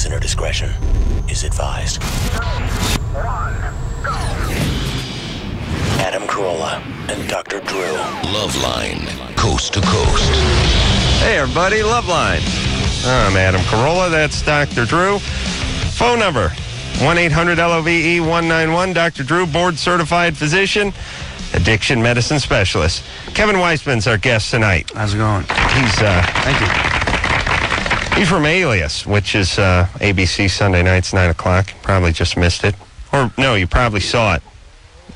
Listener discretion is advised. Adam Carolla and Dr. Drew. Loveline, coast to coast. Hey, everybody, Loveline. I'm Adam Carolla. That's Dr. Drew. Phone number 1 800 LOVE 191. Dr. Drew, board certified physician, addiction medicine specialist. Kevin Weisman's our guest tonight. How's it going? He's uh, Thank you. He's from Alias, which is uh, ABC Sunday nights, 9 o'clock. Probably just missed it. Or, no, you probably saw it.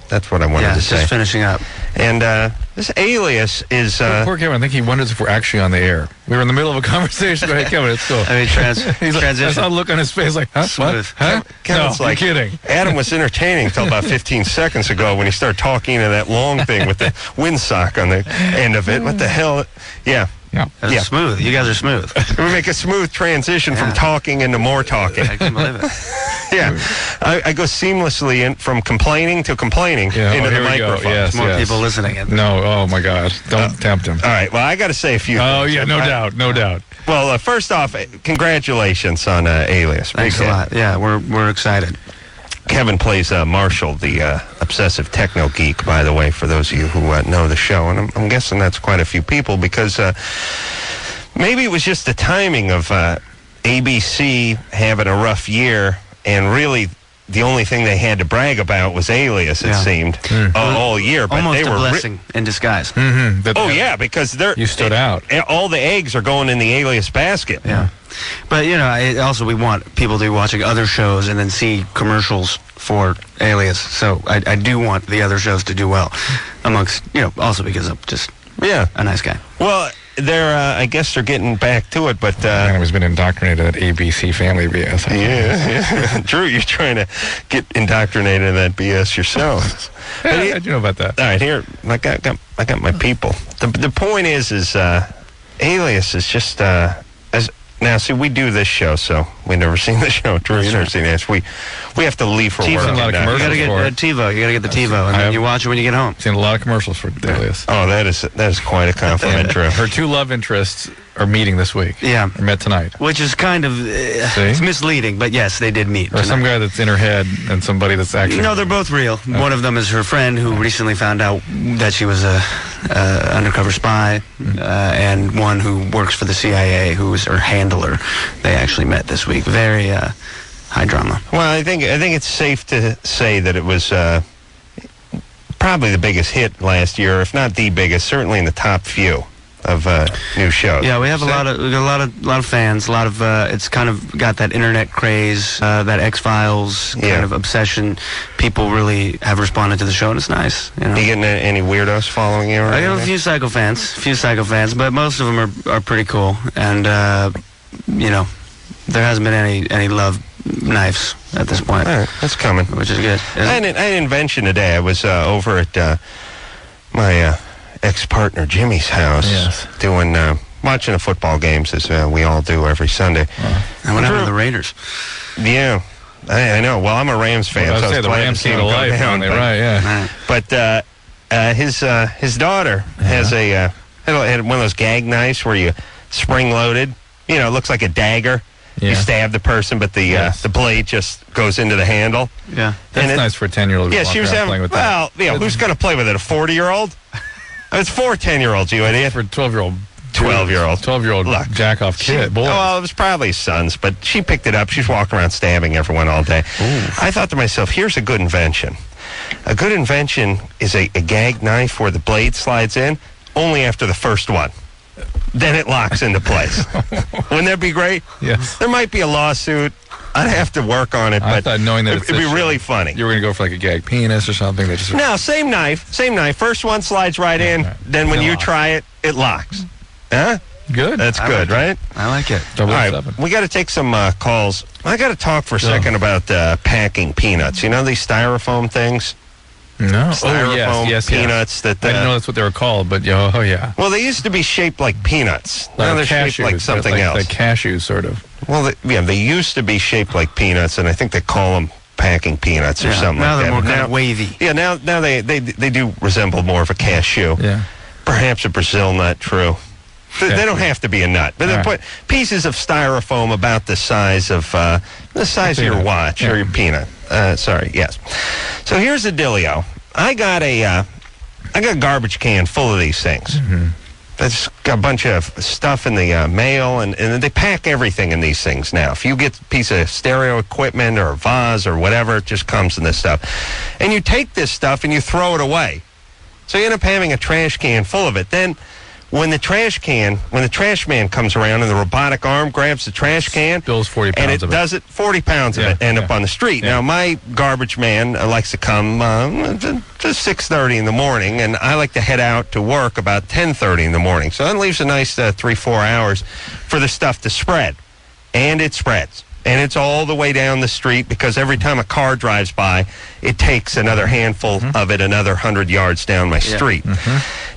That's what I wanted Yeah, to it's say. just finishing up. and uh, this Alias is. Uh, Poor Kevin. I think he wonders if we're actually on the air. We were in the middle of a conversation. Go ahead, Kevin. It's cool. I mean, trans- He's like, I transition. saw a look on his face like, huh? Smooth. What? Huh? Kevin's no, like, you're kidding. Adam was entertaining until about 15 seconds ago when he started talking to that long thing with the windsock on the end of it. What the hell? Yeah. Yeah. That's Yeah. smooth. You guys are smooth. We make a smooth transition from talking into more talking. I can believe it. Yeah. I, I go seamlessly in, from complaining to complaining Yeah, into oh, the here we go. microphone. Yes. More people listening. And No. Oh my God. Don't tempt him. All right. Well, I got to say a few things. Oh things. yeah. No I- doubt. No doubt. Well, uh, first off, uh, congratulations on uh, Alias. Big thanks a lot. Yeah, we're we're excited. Kevin plays uh, Marshall, the uh, obsessive techno geek, by the way, for those of you who uh, know the show. And I'm, I'm guessing that's quite a few people because uh, maybe it was just the timing of uh, ABC having a rough year and really. The only thing they had to brag about was Alias, it Yeah. seemed, uh, all year. But Almost they a were ri- blessing in disguise. Mm-hmm. That- oh yeah, because they're You stood out. eh, All the eggs are going in the Alias basket. Yeah. But you know, I, also we want people to be watching other shows and then see commercials for Alias. So I, I do want the other shows to do well, amongst you know, also because I'm just Yeah. a nice guy. Well, they're. Uh, I guess they're getting back to it, but. Uh, Man, has been indoctrinated at ABC Family BS. Yeah, yeah. Drew, you're trying to get indoctrinated in that BS yourself. Yeah, But how'd you know about that? all right, here I got, got I got my people. The the point is is uh, Alias is just uh, now. See, we do this show, so we never seen the show. Drew, you never seen this. We we have to leave for TiVo. work. Seen a lot of and, uh, You gotta get for uh. TiVo. You gotta get the TiVo, and then you watch it when you get home. Seen a lot of commercials for Alias. Oh, that is that is quite a compliment, Drew. Her two love interests are meeting this week. Yeah. Or met tonight. Which is kind of uh, it's misleading, but yes, they did meet. Or some guy that's in her head and somebody that's actually. No, they're both real. One of them is her friend who recently found out that she was a, uh undercover spy, Mm. uh, and one who works for the CIA, who is her handler. They actually met this week. Very uh, high drama. Well, I think I think it's safe to say that it was uh, probably the biggest hit last year, if not the biggest, certainly in the top few of uh, new shows. Yeah, we have a lot of we got a lot of lot of fans. A lot of uh, it's kind of got that internet craze, uh, that X Files Yeah. kind of obsession. People really have responded to the show, and it's nice. You know. You getting any weirdos following you? I got a few psycho fans, a few psycho fans, but most of them are, are pretty cool. And uh, you know, there hasn't been any any love knives at this point, All right, that's coming. which is good. I had, an, I had an invention today. I was uh, over at uh, my uh, ex-partner Jimmy's house Yes. doing uh, watching the football games as uh, we all do every Sunday. and what happened to the Raiders? Yeah, I, I know. Well, I'm a Rams fan. I was so I say was the Rams see came to life down, finally, but- right? Yeah. But uh, uh, his uh, his daughter has a uh, had had one of those gag knives where you spring loaded. You know, it looks like a dagger. You stab the person, but the Yes. uh, the blade just goes into the handle. Yeah. That's it- nice for a 10 year old. Yeah, she was having. playing with Well, yeah, who's going to play with it? A 40 year old? It's four 10 year olds, you idiot. For 12 year old. 12-year-old. 12 year old Look, jack off She- kid. Boy. Well, it was probably son's, but she picked it up. She's walking around stabbing everyone all day. I thought to myself, here's a good invention. A good invention is a, a gag knife where the blade slides in only after the first one. Then it locks into place. Wouldn't that be great? Yes. There might be a lawsuit. I'd have to work on it, I but thought knowing that it'd, it's it'd be this really show, funny. You were going to go for like a gag penis or something. That just. No, same knife, same knife. First one slides right in. right. Then when Then you locks. try it, it locks. Huh? Good. That's I good, like right? I like it. All Double right, seven. we got to take some uh, calls. I got to talk for a second about uh, packing peanuts. You know these styrofoam things? No. Oh, Styrofoam yes, yes, peanuts yes. that, I didn't uh, know that's what they were called, but yo, oh, yeah. Well, they used to be shaped like peanuts. now they're shaped like something like, else. Like cashews, sort of. well, they, yeah, they used to be shaped like peanuts, and I think they call them packing peanuts or Yeah, something now like they're that. more kind now, of wavy. Yeah, now now they, they they do resemble more of a cashew. Yeah. Perhaps a Brazil nut, true. They, Yeah. they don't have to be a nut, but they All put pieces of styrofoam about the size of uh, the size of your watch Yeah. or your peanut. Uh, sorry, yes. So here's the dealio. I got a uh, I got a garbage can full of these things. Mm-hmm. That's got a bunch of stuff in the uh, mail, and, and they pack everything in these things now. If you get a piece of stereo equipment or a vase or whatever, it just comes in this stuff. And you take this stuff and you throw it away. So you end up having a trash can full of it. Then, when the trash can, when the trash man comes around and the robotic arm grabs the trash can, Spills 40 and it of it. does it 40 pounds of it end up on the street. Yeah. Now my garbage man uh, likes to come to, to 6:30 in the morning, and I like to head out to work about 10:30 in the morning. So that leaves a nice uh, three four hours for the stuff to spread, and it spreads. And it's all the way down the street because every time a car drives by, it takes another handful Mm-hmm. of it another hundred yards down my street.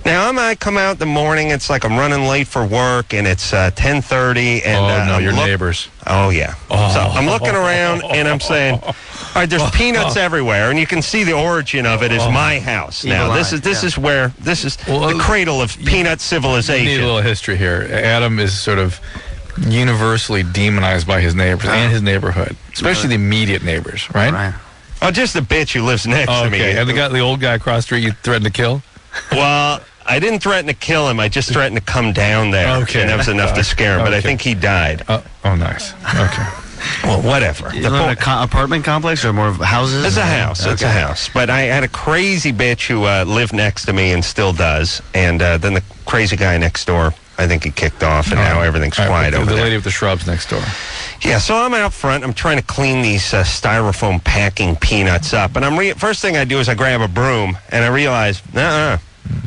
Now I might come out in the morning. It's like I'm running late for work, and it's uh, 10:30, and oh uh, no, I'm your look- neighbors. Oh yeah. So I'm looking around and I'm saying, all right, there's peanuts everywhere, and you can see the origin of it is my house. Now this is this yeah. is where this is Well, the uh, cradle of peanut You need a little history here. Adam is sort of universally demonized by his neighbors and his neighborhood, especially the immediate neighbors, right? Right. Oh, just the bitch who lives next Oh, to me. And the guy, the old guy across the street, you threatened to kill. Well, I didn't threaten to kill him. I just threatened to come down there, Okay. and that was enough to scare him. But I think he died. Oh, oh, nice. Okay. Well, whatever. You The in po- a co- apartment complex or more houses? It's a house. It's a house. But I had a crazy bitch who uh, lived next to me and still does. And uh, then the crazy guy next door, I think he kicked off, and now everything's right, quiet the, over the there. The lady with the shrubs next door. Yeah, so I'm out front. I'm trying to clean these uh, styrofoam packing peanuts up, and I'm re- first thing I do is I grab a broom, and I realize, uh-uh.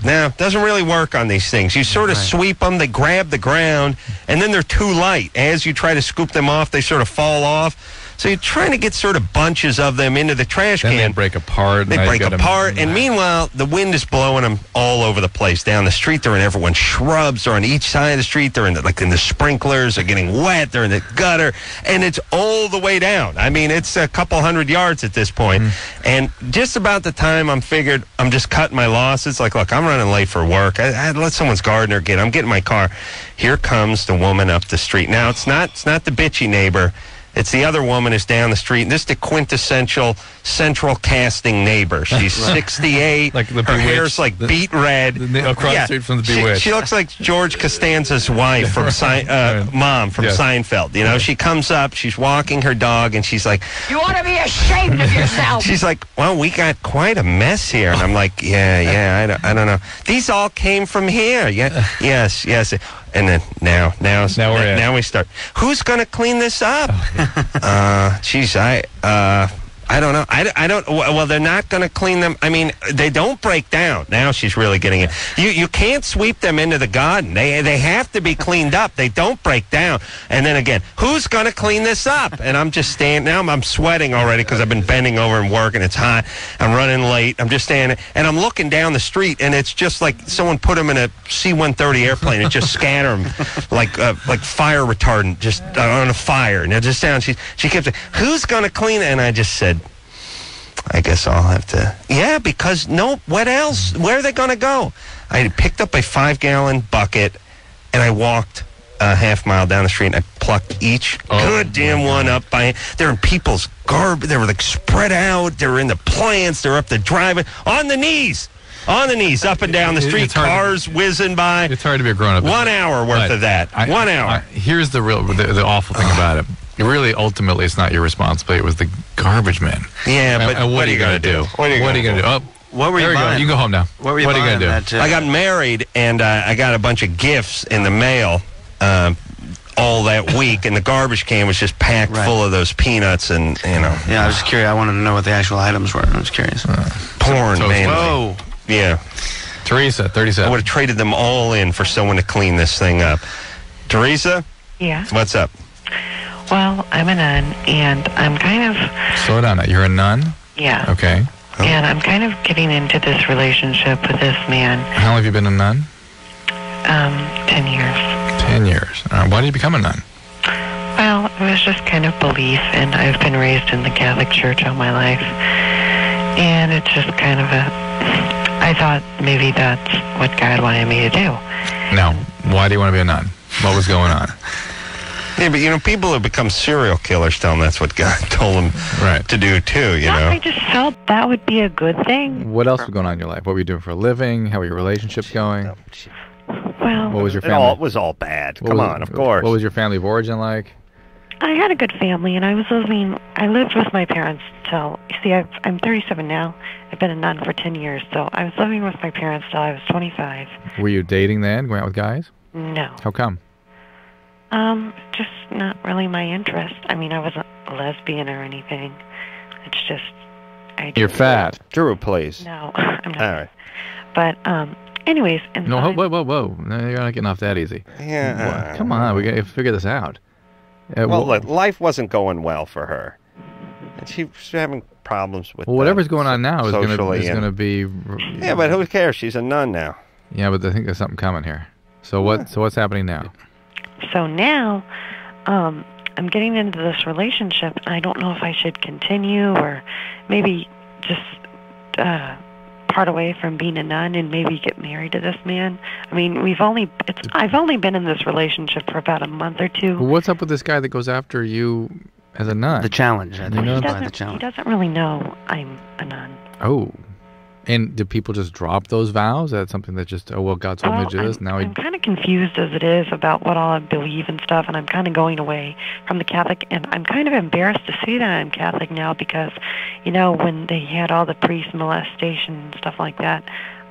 No, it doesn't really work on these things. You sort of sweep them, they grab the ground, and then they're too light. As you try to scoop them off, they sort of fall off. So you're trying to get sort of bunches of them into the trash Then can. they break apart. They break apart, and meanwhile, the wind is blowing them all over the place. Down the street, they're in everyone's shrubs. They're on each side of the street. They're in the, like in the sprinklers. They're getting wet. They're in the gutter, and it's all the way down. I mean, it's a couple hundred yards at this point. Mm. And just about the time I'm figured, I'm just cutting my losses. Like, look, I'm running late for work. I, I let someone's gardener get. I'm getting my car. Here comes the woman up the street. Now it's not. It's not the bitchy neighbor. It's the other woman is down the street. And this is the quintessential central casting neighbor. She's 68. Like the Her hair's like the- beet red. the- the- across the street from the She- Bewitched. She, looks like George Costanza's wife from Se- uh, Right. mom from Yes. Seinfeld. You know, she comes up, she's walking her dog, and she's like, You ought to be ashamed of yourself. She's like, well, we got quite a mess here. And I'm like, yeah, yeah, I don't, I don't know. These all came from here. Yeah, yes, yes. And then now, now, Now we're in. now we start. Who's going to clean this up? uh, geez, I, uh, I don't know. I, I don't. Well, they're not going to clean them. I mean, they don't break down. Now she's really getting it. You you can't sweep them into the garden. They they have to be cleaned up. They don't break down. And then again, who's going to clean this up? And I'm just standing. Now I'm, I'm sweating already because I've been bending over and working. It's hot. I'm running late. I'm just standing and I'm looking down the street and it's just like someone put them in a C-130 airplane and just scatter them like uh, like fire retardant just uh, on a fire. And it just sounds. She she kept saying, "Who's going to clean it?" And I just said. I guess I'll have to. Yeah, because no, what else? Where are they going to go? I picked up a five gallon bucket and I walked a half mile down the street and I plucked each Oh, good damn one up by. They're in people's garbage. They were like spread out. They're in the plants. They're up the driveway on the knees. On the knees, up and down the street, it's hard to- cars whizzing by. It's hard to be a grown up. One hour worth of that. One hour. here's the real, the, the awful thing about it. Really, ultimately, it's not your responsibility. It was the garbage man. Yeah, but and what are you gonna gonna do? What are you gonna gonna do? do? Oh, What were you there we go. You can go home now. What were you what are you gonna do? that, uh, I got married and uh, I got a bunch of gifts in the mail uh, all that week, and the garbage can was just packed Right. full of those peanuts and you know Yeah, I was curious. I wanted to know what the actual items were. I was curious. porn, so- man. Whoa. Yeah, Teresa, 37. I 37. would have traded them all in for someone to clean this thing up. Teresa, Yeah. what's up? Well, I'm a nun, and I'm kind of, Slow down. It. You're a nun? yeah. Okay. And I'm kind of getting into this relationship with this man, How long have you been a nun? um, 10 years. 10 years. Right. Why did you become a nun? Well, it was just kind of belief, and I've been raised in the Catholic Church all my life. And it's just kind of a. I thought maybe that's what God wanted me to do. No. Why do you want to be a nun? What was going on? Yeah, but you know, people who become serial killers tell them that's what God told them Right. to do too. You Yeah, know. I just felt that would be a good thing. What else was going on in your life? What were you doing for a living? How were your relationships going? Well, What was your It all, it was all bad. what Come was- on, of course. What was your family of origin like? I had a good family, and I was living. I lived with my parents till. See, I've, I'm 37 now. I've been a nun for 10 years, so I was living with my parents till I was 25. Were you dating then? Going out with guys? No, How come? Um, just not really my interest. I mean, I wasn't a lesbian or anything. It's just. I You're just- fat. Drew, please. No, I'm not. All right. But um, anyways, and No, so whoa, whoa, whoa, whoa. No, you're not getting off that easy. Yeah. What? Come on, we got to figure this out. Uh, Well, wh- look, life wasn't going well for her, and she was having problems with. well, whatever's going on now is going to socially is and- going to be. Yeah, but who cares? She's a nun now. Yeah, but I think there's something coming here. So what? So what's happening now? So now, um, I'm getting into this relationship, and I don't know if I should continue or maybe just uh, part away from being a nun and maybe get married to this man. I mean, we've only it's I've only been in this relationship for about a month or Well, two. what's up with this guy that goes after you as a nun? The challenge. I You think know- He doesn't, he challenge. doesn't really know I'm a nun. oh. And do people just drop those vows? That's something that just oh well, God told me to do this. Now I'm kind of confused as it is about what all I believe and stuff, and I'm kind of going away from the Catholic, and I'm kind of embarrassed to say that I'm Catholic now because, you know, when they had all the priest molestation and stuff like that,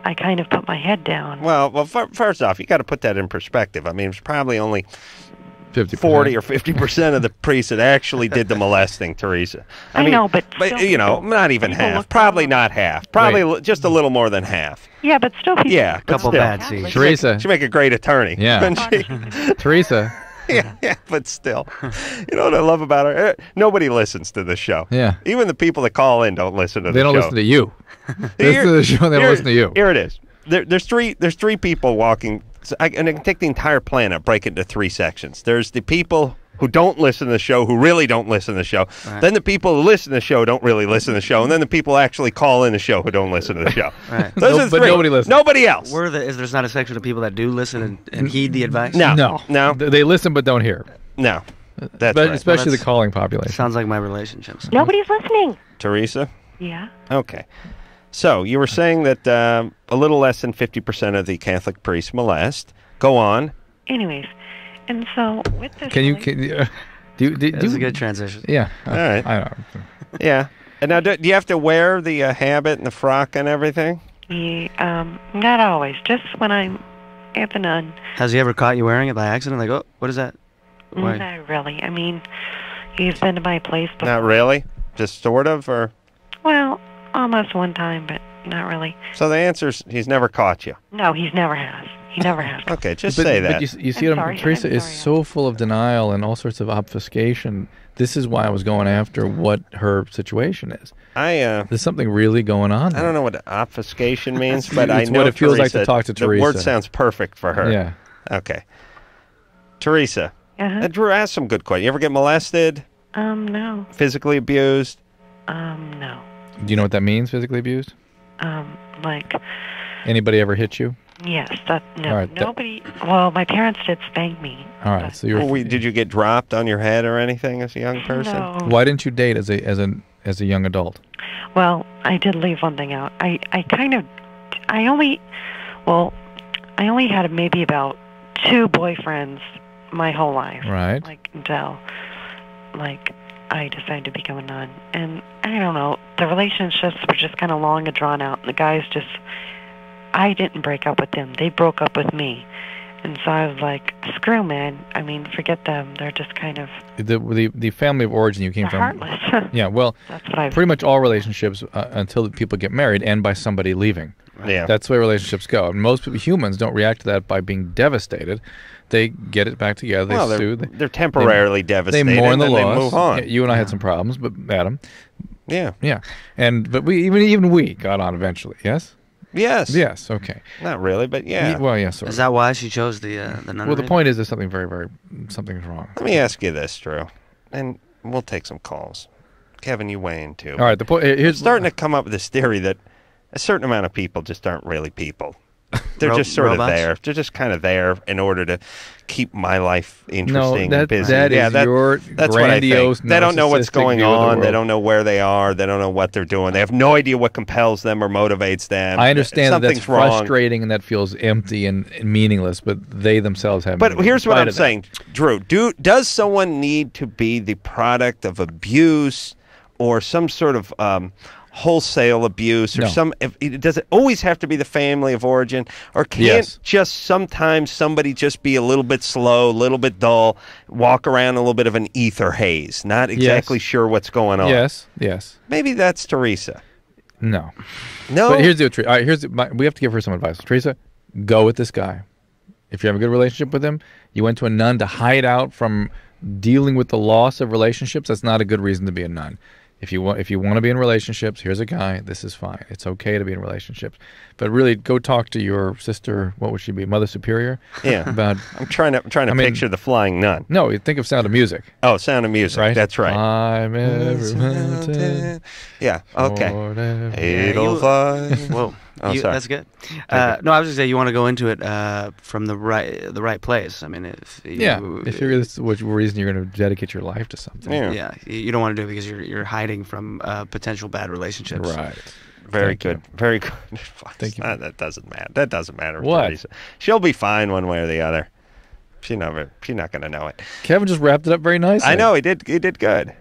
I kind of put my head down. Well, well, fir- first off, you got to put that in perspective. I mean, it's probably only fifty forty or fifty percent of the priests that actually did the molesting, Teresa. I mean, know, but but still you know, not even half. Probably down. not half. Probably Wait. just a little more than half. Yeah, but still people. Yeah, a Couple still. bad seeds. Teresa. She'd make a great attorney. Yeah. she? Teresa. yeah, yeah, but still, you know what I love about her? Eh, Nobody listens to the show. Yeah. Even the people that call in don't listen to They the show. They don't show. listen to you. They Here- listen to the show. They don't listen to you. Here it is. There, there's three. There's three people walking, so I, and I can take the entire planet, break it into three sections. There's the people who don't listen to the show, who really don't listen to the show. Then the people who listen to the show don't really listen to the show, and then the people actually call in the show who don't listen to the show. Right. Those No- are the but nobody listens. Nobody else. Were the, is there's not a section of people that do listen and, and heed the advice? No. No, No. Th- They listen but don't hear. no, that's but right. especially the that's- calling population. Sounds like my relationships. Nobody's listening. Teresa. Yeah. Okay. So you were saying that um, a little less than fifty percent of the Catholic priests molest. Go on. Anyways, and so with this. Can you? rela- Can, uh, do you? Do, That do, a good transition. Yeah. All right. I don't know. Yeah. And now, do, do you have to wear the uh, habit and the frock and everything? Yeah, um, not always. Just when I'm at the nun. Has he ever caught you wearing it by accident? Like, oh, what is that? Why? Not really. I mean, he's been to my place before. Not really. Just sort of, or Well, almost one time, but not really. so the answer's he's never caught you. No, he's never has. He never has. Okay, just but, say but that. you, you see I'm what I'm, sorry, Teresa I'm is so full of denial and all sorts of obfuscation. This is why I was going after what her situation is. I uh, There's something really going on. I don't know what obfuscation means, but I It's know what it feels like to talk to The word sounds perfect for her. Yeah. Okay. Teresa, Uh-huh. uh, Drew, ask some good questions. You ever get molested, Um, no. physically abused? Um, no. Do you know what that means? Physically abused? Um, like, Anybody ever hit you? yes, that, no. All right, that- Nobody, well, my parents did spank me. All right. So you're. Or we, did you get dropped on your head or anything as a young person? No. Why didn't you date as a as a as a young adult? Well, I did leave one thing out. I, I kind of, I only, well, I only had maybe about two boyfriends my whole life. Right. Like until, like, I decided to become a nun, and I don't know. The relationships were just kind of long and drawn out. And the guys just, I didn't break up with them. They broke up with me, and so I was like, screw man. I mean, forget them. They're just kind of, The the the family of origin you came from. heartless. Yeah. Well, That's what pretty much all relationships uh, until people get married end by somebody leaving. Yeah. That's the way relationships go. And most people, humans don't react to that by being devastated. They get it back together. They well, they're, sue. They, they're temporarily they devastated. mourn the and loss. They move on. You and I had some problems, but Adam, yeah. yeah, and but we even even we got on eventually. Yes. Yes. Yes. Okay. Not really, but yeah. Well, yes. Sort Is that why she chose the uh, the well, the point is, there's something very, very something's wrong. Let me ask you this, Drew, and we'll take some calls. Kevin, you weigh in too. All right. The point I'm starting to come up with this theory that a certain amount of people just aren't really people. They're Ro- just sort robots? of there. They're just kind of there in order to keep my life No, interesting that and busy. that is yeah, your that's what I think. They don't know what's going of the on. They don't know where they are. They don't know what they're doing. They have no idea what compels them or motivates them. I understand that that's wrong. frustrating and that feels empty and, and meaningless, but they themselves have. But here's what I'm of that. saying, Drew. Do does someone need to be the product of abuse or some sort of um, wholesale abuse or No. some? If, it- does it always have to be the family of origin, or can't Yes. just sometimes somebody just be a little bit slow, a little bit dull, walk around a little bit of an ether haze, not exactly Yes. sure what's going on? Yes, yes, Maybe that's Teresa. no. No, But here's the truth. All right, here's the, my, we have to give her some advice. Teresa, go with this guy. If you have a good relationship with him, you went to a nun to hide out from dealing with the loss of relationships. That's not a good reason to be a nun. If you want, if you want to be in relationships, here's a guy. This is fine. It's okay to be in relationships, but really, go talk to your sister. What would she be, Mother Superior? Yeah. About I'm trying to I'm trying to I mean- picture the flying nun. no, think of Sound of Music, Oh, Sound of Music. right? That's right. I'm every mountain. Yeah. Okay. Every- Edelweiss. Whoa. Oh, You- sorry. That's good. Uh, no, I was just say you want to go into it uh, from the right the right place. I mean, if you, Yeah, if you're this is what reason you're going to dedicate your life to something, Yeah. yeah, you you don't want to do it because you're you're hiding from uh, potential bad relationships. right? Very Thank you. good. Very good. Thank you. Ah, that doesn't matter. That doesn't matter. What? She'll be fine one way or the other. She never. She's not going to know it. Kevin just wrapped it up very nicely. I know he did. He did good.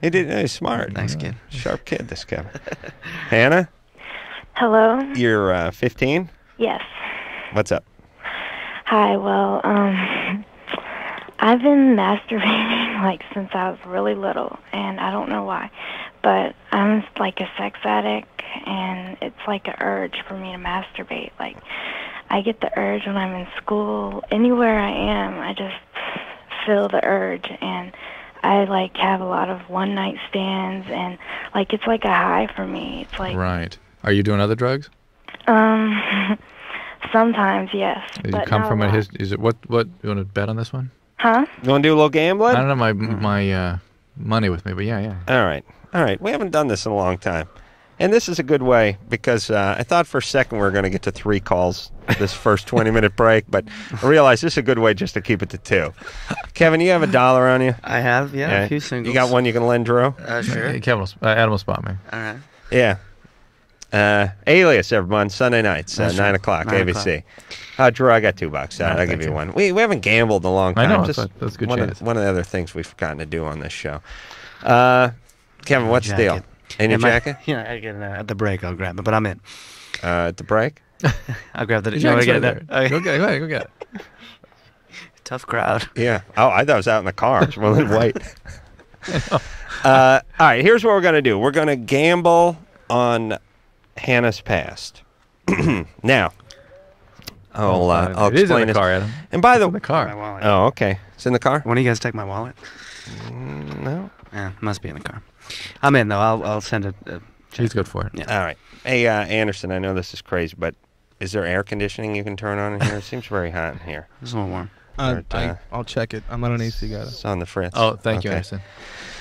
He did. He's smart. Nice kid. Sharp kid. This Kevin. Hannah, Hello. you're uh, 15. Yes. What's up? Hi. Well, um, I've been masturbating like since I was really little, and I don't know why, but I'm like a sex addict, and it's like an urge for me to masturbate. Like, I get the urge when I'm in school, anywhere I am, I just feel the urge, and I like have a lot of one night stands, and like it's like a high for me. It's like Right. Are you doing other drugs? um. Sometimes, yes. Did you but come not from a a his? Is it what? What you want to bet on this one? Huh? You want to do a little gambling? I don't have my my uh, money with me, but yeah, yeah. All right. All right. We haven't done this in a long time. And this is a good way because uh, I thought for a second we were going to get to three calls this first 20 minute break, but I realized this is a good way just to keep it to two. Kevin, you have a dollar on you? I have yeah, Yeah. a few singles. You got one you can lend Drew? Uh, sure. Hey, Kevin, uh, Adam will spot me. All right. Yeah. Uh, Alias, everyone, Sunday nights, uh, 9 right. o'clock, Nine ABC. Uh, Drew, I got two bucks. Uh, No, I'll give you you. one. We, we haven't gambled in a long time. I time. know, Just that's a- that's a good one, chance. Of, one of the other things we've forgotten to do on this show. Uh, Kevin, what's the deal? Jacket. In your Am I- jacket? Yeah, I get uh, at the break. I'll grab it, but I'm in. Uh, at the break? I'll grab the. Your You want to get right it there. there? Go Okay. get it. Go ahead. Go get it. Tough crowd. Yeah. Oh, I thought it was out in the car. Well, then wait. uh, all right, here's what we're going to do. We're going to gamble on Hannah's past. now, I'll, uh, I'll it is in explain the this. car, Adam. And by It's the in the My car. wallet. Oh, okay. It's in the car? When do you guys take my wallet? No. Yeah, must be in the car. I'm in though. I'll I'll send it. Uh, He's good for it. Yeah. All right. Hey, uh, Anderson, I know this is crazy, but is there air conditioning you can turn on in here? It seems very hot in here. It's a little warm. Uh, Or, I, uh, I'll check it. I'm not an AC guy. It's on the fritz. Oh, thank you, Anderson.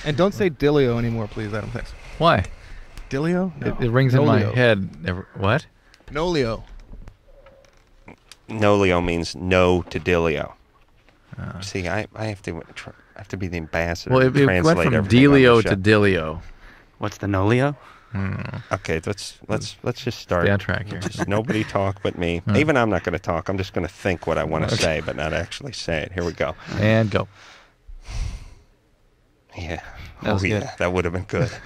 And don't say Dilio anymore, please, Adam. Thanks. Why? Dilio? No. It, it rings in my head. Every, what? Nolio. Nolio means no to Dilio. See, I, I have to tr- I have to be the ambassador. Well, to it, it went from everything on Delio to show. Dilio. What's the Nolio? Okay, let's let's let's just start. Stay on track here. Just nobody talk but me. Hmm. Even I'm not going to talk. I'm just going to think what I want to say, but not actually say it. Here we go. And go. Yeah. That was oh, good. yeah, that would have been good.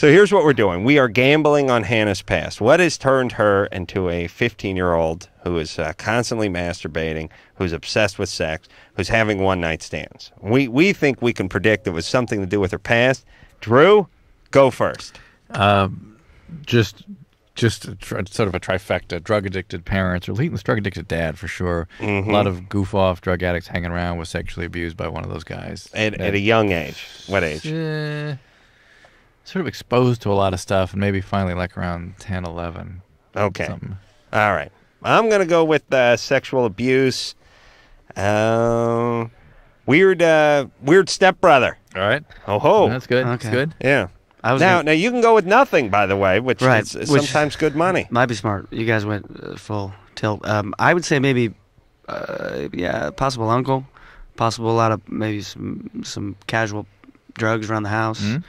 so here's what we're doing. We are gambling on Hannah's past. What has turned her into a 15-year-old who is uh, constantly masturbating, who's obsessed with sex, who's having one-night stands? We we think we can predict it was something to do with her past. Drew, go first. just just a tr- sort of a trifecta drug addicted parents or at least drug addicted dad for sure a lot of goof off drug addicts hanging around was sexually abused by one of those guys At, that- at a young age. What age? Eh, sort of exposed to a lot of stuff and maybe finally like around 10 11 Okay. something. All right. I'm going to go with uh, sexual abuse. Um, weird, uh, weird stepbrother. all right Oh ho. that's good that's good Yeah. I was now, gonna- now you can go with nothing, by the way, which Right, is which- sometimes good money. Might be smart. You guys went uh, full tilt. Um, I would say maybe, uh, yeah, possible uncle, possible a lot of maybe some some casual drugs around the house Mhm.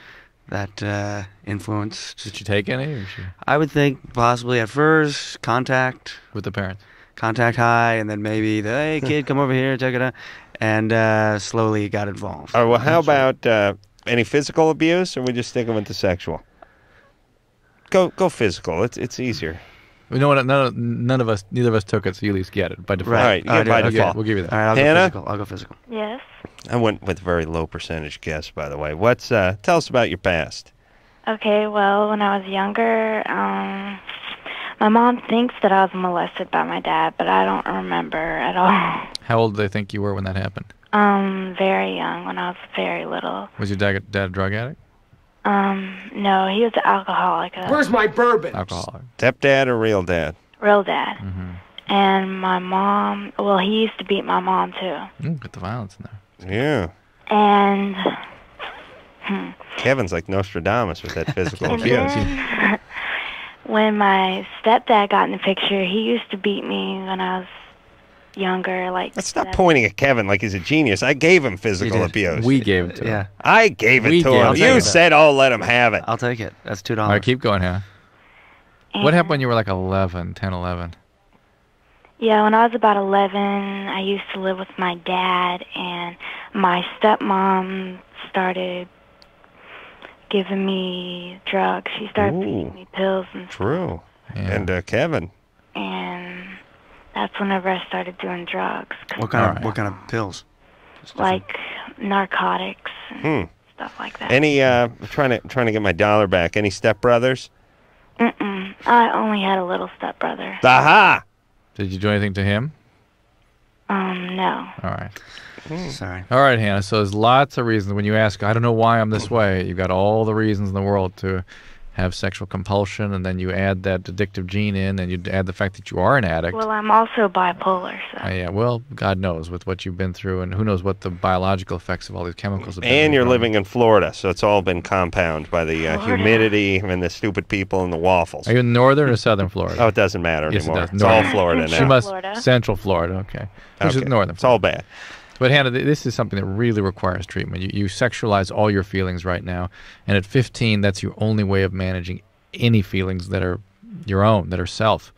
That uh, influenced. Did you take any? Or she, I would think possibly at first contact, with the parents? contact high, and then maybe the hey kid, come over here, check it out, and uh, slowly got involved. All right, well, how about uh, any physical abuse, or we just sticking with the sexual? Go, go physical. It's it's easier. We know what? None of, none of us, neither of us took it, so you at least get it by default. All right, you get by yeah, Okay, default. we'll give you that. All right, I'll Hannah? go physical. I'll go physical. Yes. I went with very low percentage guess, by the way. What's uh, tell us about your past? Okay, well, when I was younger, um, my mom thinks that I was molested by my dad, but I don't remember at all. How old do they think you were when that happened? Um, very young, when I was very little. Was your dad, dad a drug addict? Um, no, he was an alcoholic, Where's my bourbon? Alcoholic. Stepdad or real dad? real dad. Mm-hmm. And my mom, well, he used to beat my mom too. Mm, get the violence in there. Yeah. And hmm, Kevin's like Nostradamus with that physical And abuse. then, when my stepdad got in the picture, he used to beat me when I was younger. Like Let's stop seven- pointing at Kevin like he's a genius. I gave him physical did. abuse. We gave it to Yeah, him. I gave it We to gave him. it. You I'll said, "Oh, let him have it." I'll take it. That's two dollars. right, keep going, Hannah. What happened when you were like 11, 10, 11? Yeah, when I was about 11, I used to live with my dad, and my stepmom started giving me drugs. She started Ooh. feeding me pills and True. Yeah. And uh, Kevin, and that's whenever I started doing drugs, What kind of Alright. what kind of pills? Like narcotics and Hmm. stuff like that. any uh, trying to trying to get my dollar back. Any stepbrothers? Mm-mm. I only had a little stepbrother. Aha! Did you do anything to him? Um, no. All right. Sorry. All right, Hannah. So there's lots of reasons when you ask, I don't know why I'm this way. You've got all the reasons in the world to have sexual compulsion, and then you add that addictive gene in, and you add the fact that you are an addict. Well, I'm also bipolar, so. Uh, yeah, well, God knows with what you've been through, and who knows what the biological effects of all these chemicals have been. And you're living in Florida, so it's all been compounded by the uh, humidity and the stupid people and the waffles. Are you in northern or southern Florida? Oh, it doesn't matter Yes, it anymore. does. It's all Northern. Florida She now. must Florida. Central Florida. Okay, which Okay. is northern. It's all bad. But Hannah, this is something that really requires treatment. You, you sexualize all your feelings right now, and at 15, that's your only way of managing any feelings that are your own, that are self,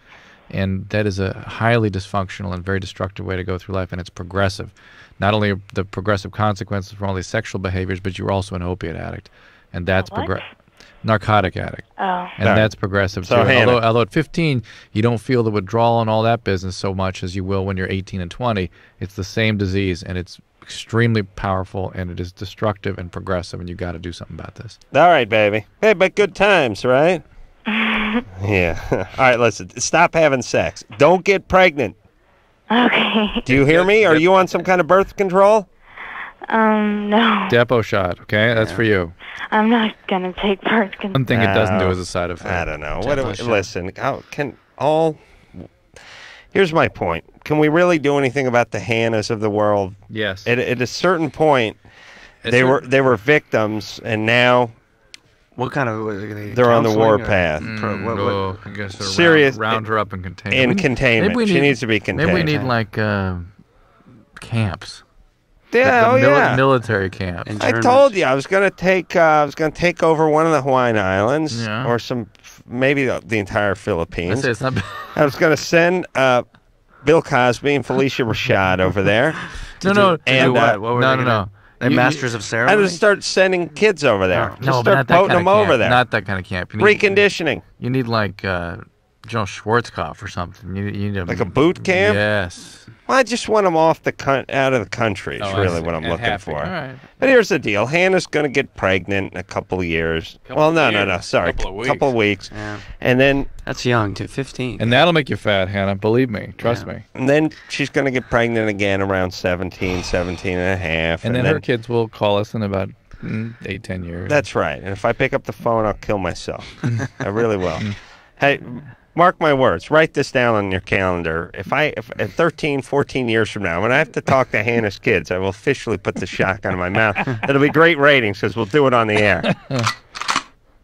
and that is a highly dysfunctional and very destructive way to go through life, and it's progressive. Not only the progressive consequences from all these sexual behaviors, but you're also an opiate addict, and that's progressive. Narcotic addict, Oh. and Right. that's progressive So, too. Hannah- Although, although at 15 you don't feel the withdrawal and all that business so much as you will when you're 18 and 20, it's the same disease and it's extremely powerful and it is destructive and progressive, and you got to do something about this. All right, baby. Hey, but good times, right? yeah. All right, listen. Stop having sex. Don't get pregnant. Okay. Do you hear me? Are you on some kind of birth control? Um, no. Depo shot, okay? That's for you. I'm not gonna take birth control. One thing it doesn't do is a side effect. I don't know. What do Depo we, listen, how, can all. Here's my point. Can we really do anything about the Hannahs of the world? Yes. At, at a certain point, It's they a- were they were victims, and now What kind of? are they They're on the counseling or- warpath. Pro- Mm, what- what- oh, I guess sort of Serious- round, round her up and contain in We need- containment. Maybe we She need, needs to be contained. Maybe we need like uh, camps. Yeah, the oh mili- yeah. military camps. And- I told you I was gonna take uh, I was gonna take over one of the Hawaiian Islands Yeah. or some maybe the, the entire I Philippines. say it's not. I was gonna send uh, Bill Cosby and Phylicia Rashad over there. no, no, to And, do uh, what? What were no, they no, no. They You- masters of ceremony. I ceremony. just start sending kids over there. Just No, start not that boating kind them of camp. over there. Not that kind of camp. You need, Reconditioning, You need like uh, Joe Schwarzkopf or something. You, you need a, like a boot camp. Yes. Well, I just want them off the coun- out of the country. Is Oh, really what I'm At looking half- for. All right. But here's the deal: Hannah's going to get pregnant in a couple of years. Couple well, of no, no, no. years. Sorry, Couple of weeks. couple of weeks, Yeah, and then that's young too. Fifteen. And that'll make you fat, Hannah. Believe me. Trust Yeah. me. and then she's going to get pregnant again around 17, 17 and a half. And, then, her kids will call us in about mm, eight, ten years. That's right. And if I pick up the phone, I'll kill myself. I really will. hey, mark my words. Write this down on your calendar. If I, if at 13, 14 years from now, when I have to talk to Hannah's kids, I will officially put the shotgun in my mouth. It'll be great ratings because we'll do it on the air.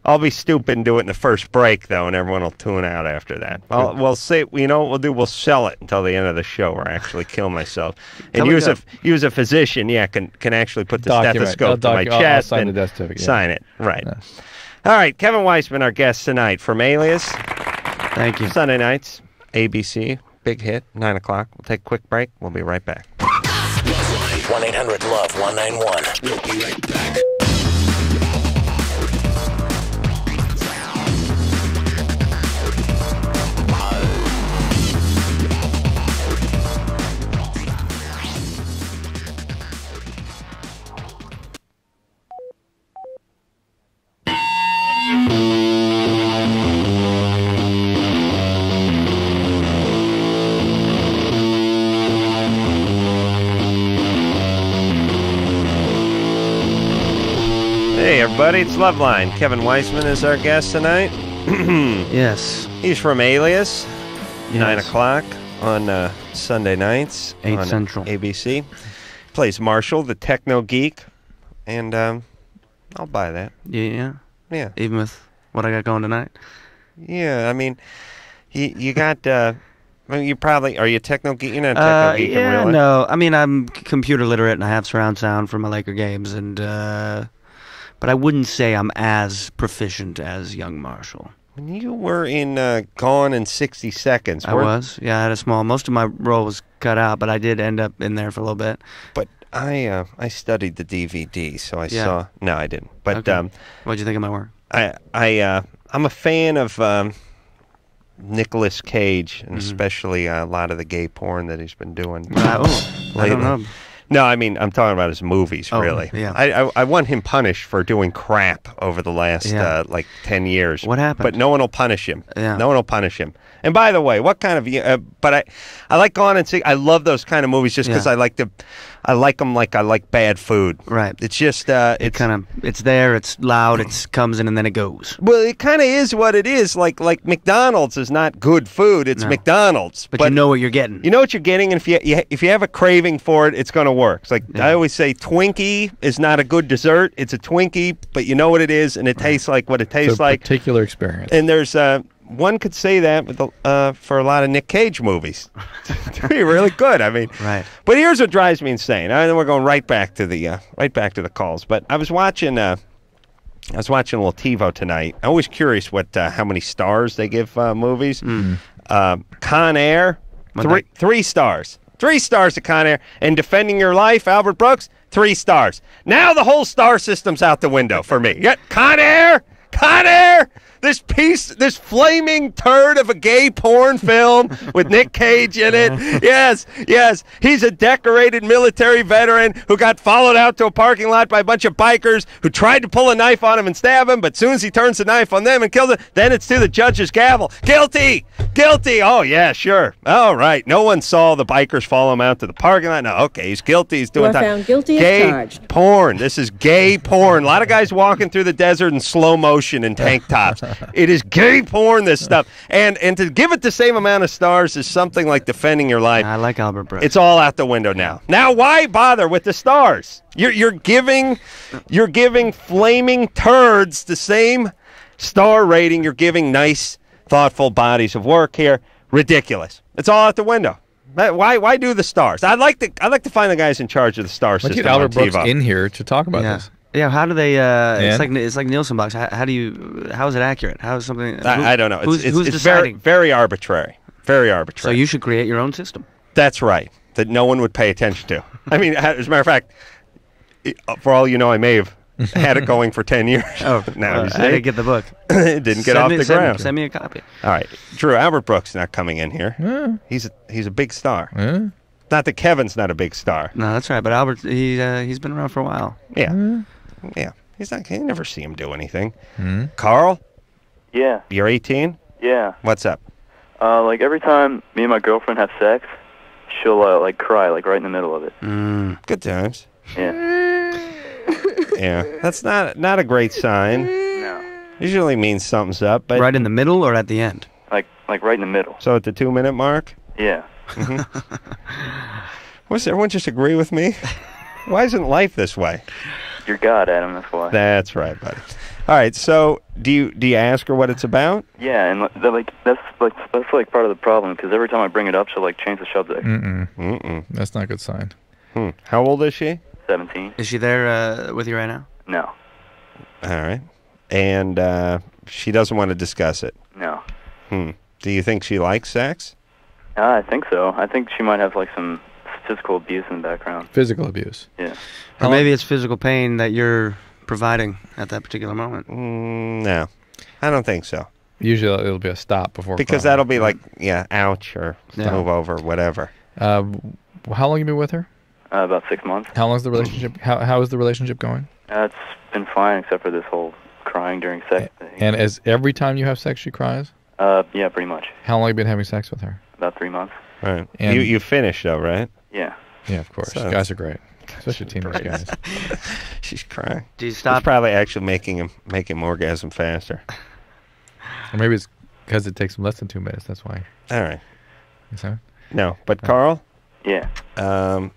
I'll be stupid and do it in the first break though, and everyone will tune out after that. Well, we'll say you know what we'll do. We'll sell it until the end of the show, or actually kill myself. And use a use a physician. Yeah, can can actually put the Document. stethoscope I'll to my docu- I'll- I'll chest sign and the death certificate, yeah. sign it. Right. All right, Kevin Weisman, our guest tonight from Alias. Thank you. Sunday nights, ABC, big hit, nine o'clock. We'll take a quick break. We'll be right back. 1 800 Love 191. We'll be right back. Hey, everybody, it's Loveline. Kevin Weisman is our guest tonight. Yes. He's from Alias, nine o'clock on uh, Sunday nights. Eight on Central. ABC. Plays Marshall, the techno geek, and um, I'll buy that. Yeah, yeah. Yeah, Even with what I got going tonight. yeah. I mean, you you got. Uh, I mean, you probably are you a techno geek? You're not a techno Uh, geek yeah, real no. I mean, I'm computer literate and I have surround sound for my Laker games, and uh, but I wouldn't say I'm as proficient as young Marshall. When you were in uh, Gone in 60 Seconds, I was. Yeah, I had a small. Most of my role was cut out, but I did end up in there for a little bit. But I uh, I studied the DVD, so I Yeah. saw. No, I didn't. But Okay. um, What'd you think of my work? I I uh, I'm a fan of um, Nicolas Cage, and especially uh, a lot of the gay porn that he's been doing. Uh, oh, I don't know. No, I mean I'm talking about his movies. Oh, really, yeah. I, I I want him punished for doing crap over the last Yeah. uh, like ten years. What happened? But no one will punish him. Yeah. No one will punish him. And by the way, what kind of? Uh, but I, I like going and See. I love those kind of movies just because Yeah. I like to, I like them like I like bad food. Right. It's just uh, It it's kind of it's there. It's loud. It comes in and then it goes. Well, it kind of is what it is. Like like McDonald's is not good food. It's No. McDonald's. But, you know what you're getting. you know what you're getting, and if you, you if you have a craving for it, it's going to work. It's like I always say, Twinkie is not a good dessert. It's a Twinkie, but you know what it is, and it tastes like what it It's a tastes like. particular experience. And there's uh, one could say that with the, uh, for a lot of Nick Cage movies to be really good. I mean, Right. But here's what drives me insane. And then we're going right back to the uh, right back to the calls. But I was watching. Uh, I was watching a little TiVo tonight. I'm always curious what uh, how many stars they give uh, movies. Uh, Con Air, three three stars. Three stars to Con Air. And Defending Your Life, Albert Brooks, three stars. Now the whole star system's out the window for me. You got Con Air, Con Air. This piece, this flaming turd of a gay porn film with Nick Cage in it. Yes, yes. He's a decorated military veteran who got followed out to a parking lot by a bunch of bikers who tried to pull a knife on him and stab him, but soon as he turns the knife on them and kills them, then it's to the judge's gavel. Guilty! Guilty! Oh, yeah, sure. All right. No one saw the bikers follow him out to the parking lot. No, okay, he's guilty. He's doing are time. found guilty as gay charged. porn. This is gay porn. A lot of guys walking through the desert in slow motion in tank tops. It is gay porn. This stuff, and and to give it the same amount of stars is something like defending your life. I like Albert Brooks. It's all out the window now. Now, why bother with the stars? You're you're giving you're giving flaming turds the same star rating you're giving nice, thoughtful bodies of work here. Ridiculous. It's all out the window. Why- Why why do the stars? I'd like to I'd like to find the guys in charge of the star Let's system. get Albert on Brooks TiVo. in here to talk about yeah. this. Yeah, how do they? Uh, it's like it's like Nielsen box. How, how do you? How is it accurate? How is something? who- I, I don't know. It's, who's it's, who's it's very deciding? very arbitrary. Very arbitrary. so you should create your own system. That's right. That no one would pay attention to. I mean, as a matter of fact, for all you know, I may have had it going for ten years. Oh, now uh, you I didn't get the book. it didn't get Send off me- the send- ground. Send me a copy. All right, Drew Albert Brooks not coming in here. Yeah. He's a, he's a big star. Yeah. Not that Kevin's not a big star. No, that's right. But Albert, he uh, he's been around for a while. Yeah, yeah. Yeah, he's not. You never see him do anything. Carl, Yeah, you're 18. yeah. What's up? Uh, like every time me and my girlfriend have sex, she'll uh, like cry like right in the middle of it. Mm. Good times. Yeah. Yeah, that's not not a great sign. No. Usually means something's up, but right in the middle or at the end? Like like right in the middle. so at the two minute mark. Yeah. Was everyone just agree with me? Why isn't life this way? You're God, Adam. That's why. That's right, buddy. All right. So, do you do you ask her what it's about? Yeah, and li- they're like that's like that's like part of the problem because every time I bring it up, she'll like change the subject. Mm-mm. Mm-mm. That's not a good sign. Hmm. How old is she? Seventeen. Is she there uh, with you right now? No, All right. And uh, she doesn't want to discuss it. no. Hmm. Do you think she likes sex? Uh, I think so. I think she might have like some physical abuse in the background. Physical abuse. Yeah. Or long- maybe it's physical pain that you're providing at that particular moment. Mm, no, I don't think so. Usually it'll be a stop before. Because crying. that'll be like, yeah, ouch, or Yeah. move over, whatever. Uh, how long you been with her? Uh, about six months. How long's the relationship? How how is the relationship going? Uh, it's been fine except for this whole crying during sex thing. And as every time you have sex, she cries. Uh, yeah, pretty much. How long have you been having sex with her? About three months. Right. And- you you finished though, right? Yeah. Yeah, of course. So- guys are great, especially teenage guys. She's crying. Do you It's stop? probably actually making him making him orgasm faster. Or maybe it's because it takes them less than two minutes. That's why. All right. Is that- No, but Carl, Yeah. um,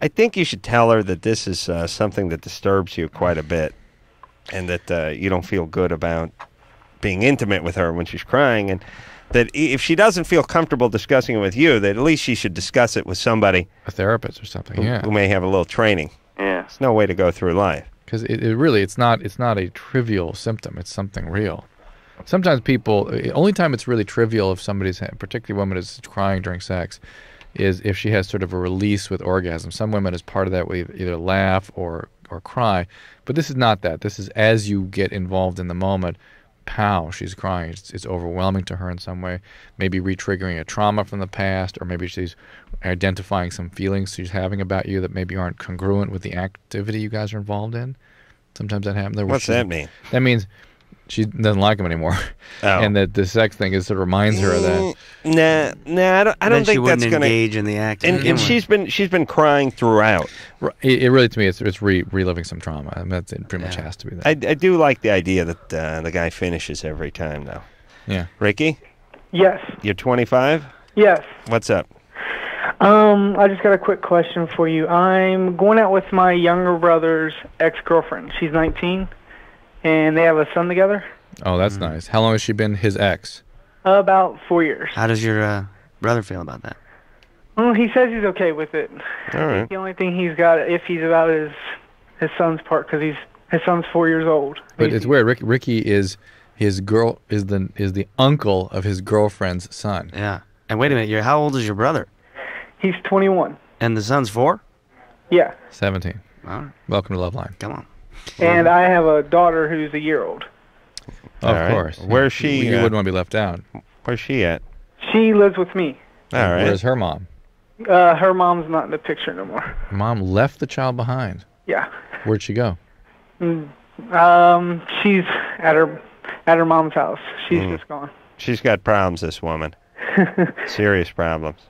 I think you should tell her that this is uh, something that disturbs you quite a bit, and that uh, you don't feel good about being intimate with her when she's crying, and that if she doesn't feel comfortable discussing it with you, that at least she should discuss it with somebody A therapist or something. who, Yeah. who may have a little training. Yeah. It's no way to go through life. because it, it really it's not it's not a trivial symptom it's something real sometimes people only time it's really trivial if somebody's particularly a woman is crying during sex is if she has sort of a release with orgasm some women as part of that will either laugh or or cry but this is not that this is as you get involved in the moment pow she's crying. It's, it's overwhelming to her in some way maybe re-triggering a trauma from the past or maybe she's identifying some feelings she's having about you that maybe aren't congruent with the activity you guys are involved in. Sometimes that happens. What's that mean? that means she doesn't like him anymore Oh. and that the sex thing is sort of reminds her of that Mm, Nah, nah, I don't, I don't think wouldn't that's gonna. engage in the act. And, and she's been she's been crying throughout. It, it really to me it's, it's re- reliving some trauma I mean, that's it pretty much Yeah. has to be that I, I do like the idea that uh, the guy finishes every time, though. yeah Ricky, Yes. you're 25. Yes. What's up? Um, I just got a quick question for you. I'm going out with my younger brother's ex-girlfriend. She's 19, and they have a son together. oh that's nice how long has she been his ex About four years. How does your uh, brother feel about that? Well, he says he's okay with it. All right. The only thing he's got if he's about is his son's part because he's his son's four years old. but He's- it's weird Rick, Ricky is his girl is the is the uncle of his girlfriend's son Yeah. And wait a minute, you're how old is your brother? He's 21. And the son's four? Yeah. 17 All right, welcome to Loveline come on. And I have a daughter who's a year old. of All right. course Where's she, you wouldn't want to be left out Where's she at? She lives with me. All right. where's her mom Uh, her mom's not in the picture no more. mom left the child behind Yeah. where'd she go Mm, Um, she's at her at her mom's house. She's Mm. just gone. She's got problems. This woman. Serious problems.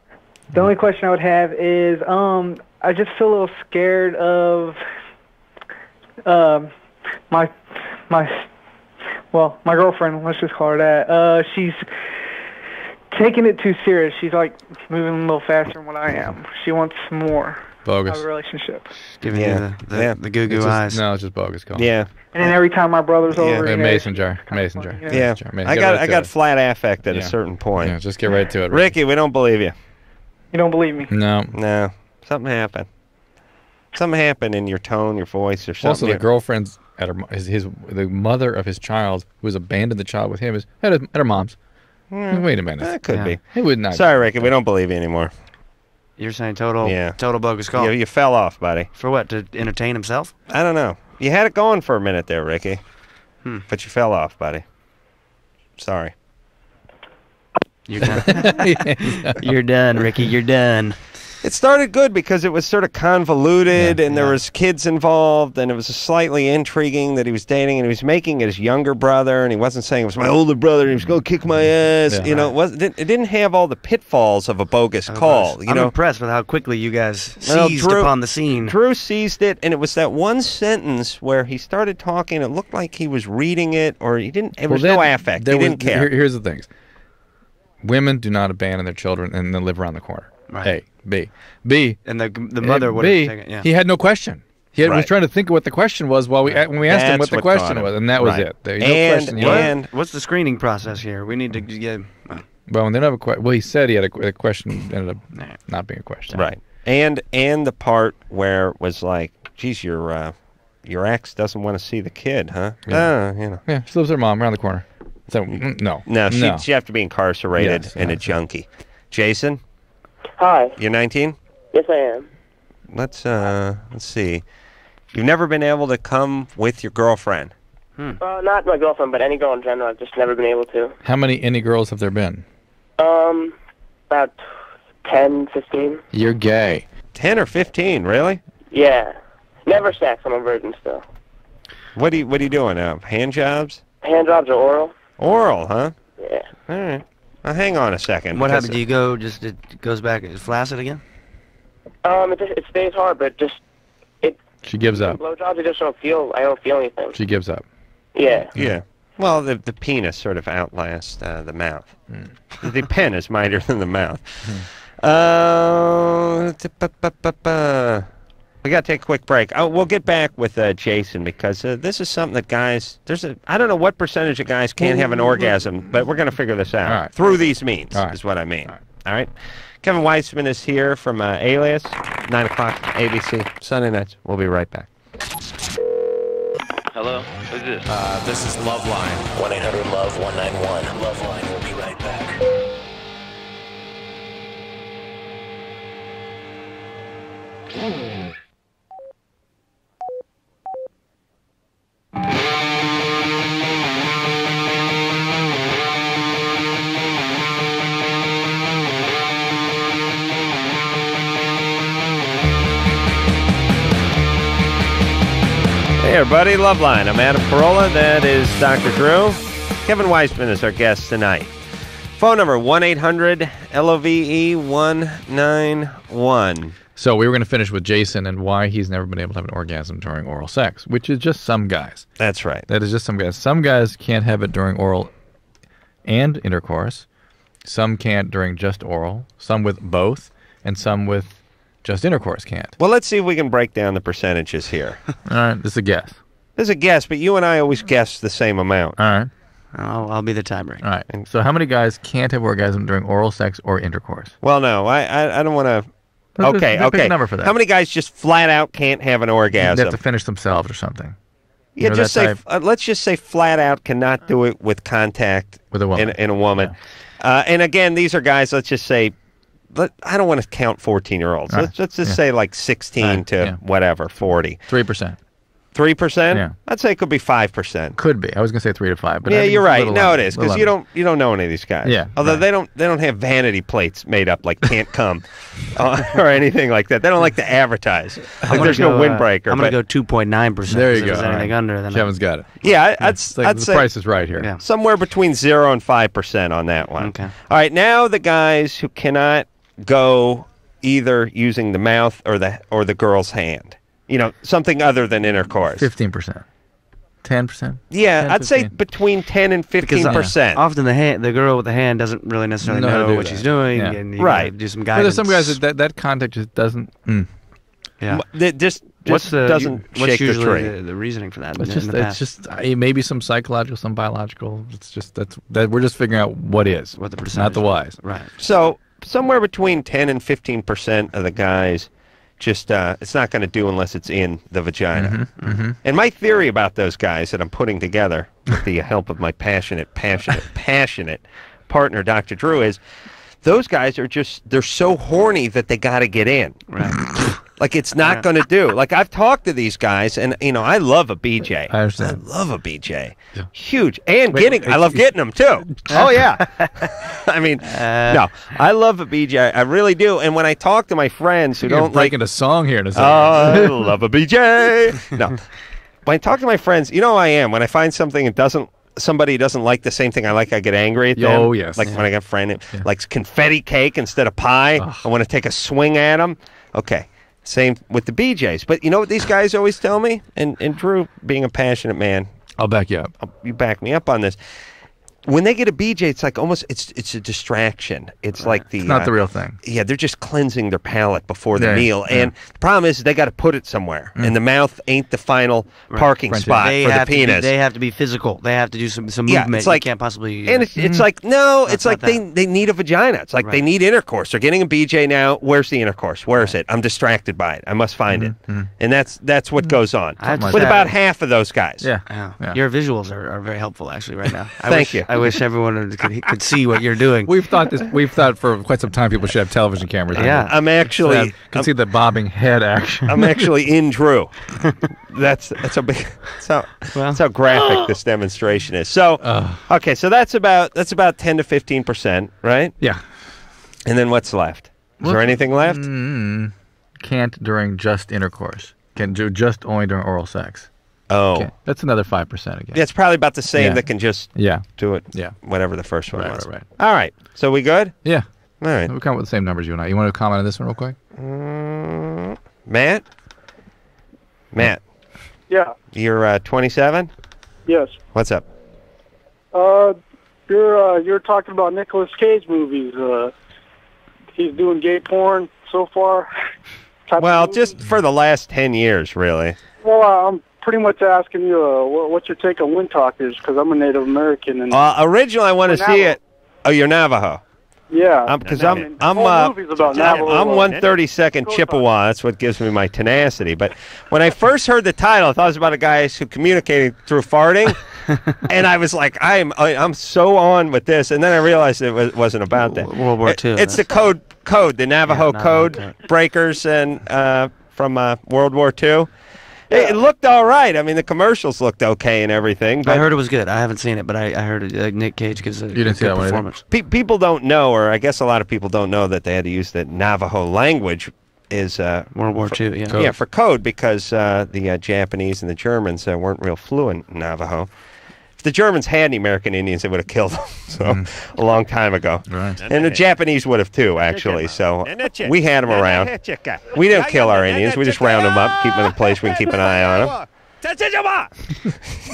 The only question I would have is, um, I just feel a little scared of, um, my, my, well, my girlfriend. Let's just call her that. Uh, she's taking it too serious. She's like moving a little faster than what I am. She wants more bogus of a relationship. Giving Yeah. you the, the, Yeah. the goo goo just- eyes. no it's just bogus call Yeah. And then every time my brother's Yeah. over, Yeah, mason it's jar mason jar you know? Yeah. Mason jar. Man, I got right I got it. flat affect at a certain point. Yeah, just get right to it. Ricky, we don't believe you. You don't believe me? No. No. Something happened. Something happened in your tone, your voice, or something. Also, the girlfriend's at her mo- his, his the mother of his child who has abandoned the child with him is at, his, at her mom's. Hmm. Wait a minute. That could Yeah. be. He would not. Sorry, Ricky, we don't believe you anymore. You're saying total Yeah. total bogus call. You, you fell off, buddy. For what? To entertain himself? I don't know. You had it going for a minute there, Ricky. Hmm. But you fell off, buddy. Sorry. You're done. you're done, Ricky. You're done. It started good because it was sort of convoluted Yeah, and there was kids involved and it was slightly intriguing that he was dating and he was making his younger brother and he wasn't saying it was my older brother and he was going to kick my ass. Yeah. you know, it, was, it didn't have all the pitfalls of a bogus call. You I'm know, impressed with how quickly you guys Well, seized Drew- upon the scene. Drew seized it, and it was that one sentence where he started talking. It looked like he was reading it, or he didn't. It Well, was no then affect. there He was- didn't care. here- here's the things. Women do not abandon their children and then live around the corner. Right. A, B, B. And the the mother uh, would B. have taken. Yeah. He had no question. He had, was trying to think of what the question was while we when we asked him what the what question was, and that was Right. it. There, no And- question. he had. and- What's the screening process here? We need to get. well, when they don't have a question, well, he said he had a, a question ended up not being a question. Right. And and the part where it was like, geez, your uh, your ex doesn't want to see the kid, huh? Yeah. Ah, you know. Yeah, she lives with her mom around the corner. So mm, no, No, she'd, no. she'd have to be incarcerated Yes, and a junkie. Jason, Hi. you're 19. Yes, I am. Let's uh, let's see. You've never been able to come with your girlfriend. Uh, not my girlfriend, but any girl in general. I've just never been able to. How many any girls have there been? Um, about 10, 15. You're gay. 10 or 15, really? Yeah. Never sex. I'm a virgin still. What are you What are you doing? Uh, hand jobs? Hand jobs or oral? Oral, huh? Yeah. All right. Now, hang on a second. What because- happened? Do you go? Just it goes back. It's flaccid again. Um, it just it stays hard, but just it. She gives up. blowjobs. I just don't feel. I don't feel anything. She gives up. Yeah. Yeah. Well, the the penis sort of outlasts uh, the mouth. The pen is mightier than the mouth. Uh, t-pa-pa-pa-pa. We got to take a quick break. Oh, we'll get back with uh, Jason because uh, this is something that guys. There's a. I don't know what percentage of guys can't have an orgasm, but we're going to figure this out All right. through these means. All right. Is what I mean. All right. Kevin Weisman is here from uh, Alias, nine o'clock, ABC, Sunday nights. We'll be right back. Hello? Who's this? Uh, this is Loveline. 1 800 Love 191. Loveline will be right back. Hey, everybody, Loveline. I'm Adam Carolla. That is Dr. Drew. Kevin Weisman is our guest tonight. Phone number 1 800 LOVE 191. So we were going to finish with Jason and why he's never been able to have an orgasm during oral sex, which is just some guys. That's right. That is just some guys. Some guys can't have it during oral and intercourse. Some can't during just oral. Some with both, and some with just intercourse can't. Well, let's see if we can break down the percentages here. All right, this is a guess. There's a guess, but you and I always guess the same amount. All right. I'll, I'll be the tiebreaker. All right. So how many guys can't have orgasm during oral sex or intercourse? Well, no, I I, I don't want to. Okay, okay. number for that. How many guys just flat out can't have an orgasm? They have to finish themselves or something. Yeah, You know, just say. Uh, let's just say flat out cannot do it with contact With a woman. In, in a woman. Uh, and again, these are guys. Let's just say. Let, I don't want to count fourteen-year-olds. All right, Let's, let's just yeah. say like sixteen right, to yeah. whatever, forty. Three percent. Three percent. Yeah. I'd say it could be five percent. Could be. I was going to say three to five, but yeah, you're right. little No, under, it is because you don't you don't know any of these guys. Yeah, Although right. they don't they don't have vanity plates made up like can't come uh, or anything like that. They don't like to advertise. Like gonna there's no go, uh, windbreaker. I'm gonna go 2.9 percent. There you if go. There's all anything under then Kevin's got it. Yeah, I- I'd, It's like I'd the say price is right here. Yeah. somewhere between zero and five percent on that one. Okay. All right, now the guys who cannot go either using the mouth or the or the girl's hand. You know, something other than intercourse. Fifteen percent. Ten percent. Yeah, 10, I'd say 15. between ten and fifteen uh, percent. often the hand, the girl with the hand doesn't really necessarily Know know, do what that. she's doing, Yeah. and you Right. gotta do some But guidance. there's some guys that that, that contact just doesn't. Mm. yeah. That just, just What's the doesn't what's shake the usually tree. the, the reasoning for that? It's in, just in the it's past? just uh, maybe some psychological, some biological. It's just that's that we're just figuring out what is what the not percentage the is. wise. right. So somewhere between ten and fifteen percent of the guys just uh, it's not going to do unless it's in the vagina. Mm-hmm. And my theory about those guys that I'm putting together with the help of my passionate, passionate, passionate partner, Dr. Drew, is those guys are just they're so horny that they got to get in. Right. Like it's not going to do. Like I've talked to these guys, and you know I love a BJ. I understand. love a BJ. Huge and Wait, getting. I love getting them too. oh yeah. I mean, Uh, no, I love a BJ. I really do. And when I talk to my friends who You're don't break like, into song here in a second. oh, I love a BJ. No, when I talk to my friends, you know how I am. When I find something that doesn't. Somebody doesn't like the same thing I like. I get angry at them. Oh, yes. Like when I got a friend that likes confetti cake instead of pie. I want to take a swing at them. Okay, same with the BJs. But you know what these guys always tell me? And and Drew, being a passionate man, I'll back you up. you back me up on this. When they get a BJ, it's like almost it's it's a distraction. It's like the It's not uh, the real thing. Yeah, they're just cleansing their palate before the Yeah, meal, yeah. and the problem is they got to put it somewhere, Mm. and the mouth ain't the final parking spot they for the have to be- penis. they have to be physical. They have to do some some Yeah, movement. it's like- you can't possibly. and it's, it's uh, like no, That's it's like not they they need a vagina. It's like they need intercourse. They're getting a BJ now. Where's the intercourse? Where is it? I'm distracted by it. I must find it, and that's that's what goes on I have to with about half of those guys. Yeah. Yeah. Your visuals are, are very helpful actually right now. I Thank wish, you. I wish everyone could, could see what you're doing. We've thought this. We've thought for quite some time people should have television cameras. Yeah. here. I'm actually- So that- can see the bobbing head action. I'm actually in Drew. That's that's a big. That's how, that's how graphic this demonstration is. So okay, so that's about that's about ten to fifteen percent, right? Yeah. And then what's left? Is there anything left? Mm, can't during just intercourse. Can do just only during oral sex. Oh, Okay. That's another five percent again. yeah, it's probably about the same Yeah. that can just Yeah. do it. Yeah. whatever the first one Right, was. right, right. All right, so we good? Yeah. All right, We come up with the same numbers you and I. You want to comment on this one real quick? Mm, Matt. Matt, Yeah. you're uh, 27. Yes. What's up? Uh, you're uh, you're talking about Nicolas Cage movies. Uh, he's doing gay porn so far. Well, just for the last 10 years, really. Well, I'm pretty much asking you, uh, what, what's your take on Windtalkers? Because I'm a Native American, and Uh, originally, I want to see it. Oh, you're Navajo. yeah, because I I'm I'm uh, about I'm, Navajo. I'm uh, 132nd Chippewa. That's what gives me my tenacity. But when I first heard the title, I thought it was about a guy who communicated through farting, and I was like, I'm I, I'm so on with this. And then I realized it was, wasn't about that. World War It- II, It's the code code the Navajo Navajo code code. breakers and uh, from uh, World War II. It, it looked all right. I mean, the commercials looked okay and everything. I heard it was good. I haven't seen it, but I, I heard it, uh, Nick Cage gives a You didn't see good that one performance. Pe- people don't know, or I guess a lot of people don't know that they had to use the Navajo language is uh, World War for, II, yeah. yeah, for code because uh, the uh, Japanese and the Germans uh, weren't real fluent in Navajo. If the Germans had any American Indians, they would have killed them. So mm-hmm. a long time ago, Right. and the Japanese would have too, actually. So we had them around. We didn't kill our Indians. We just round them up, keep them in a place we can keep an eye on them.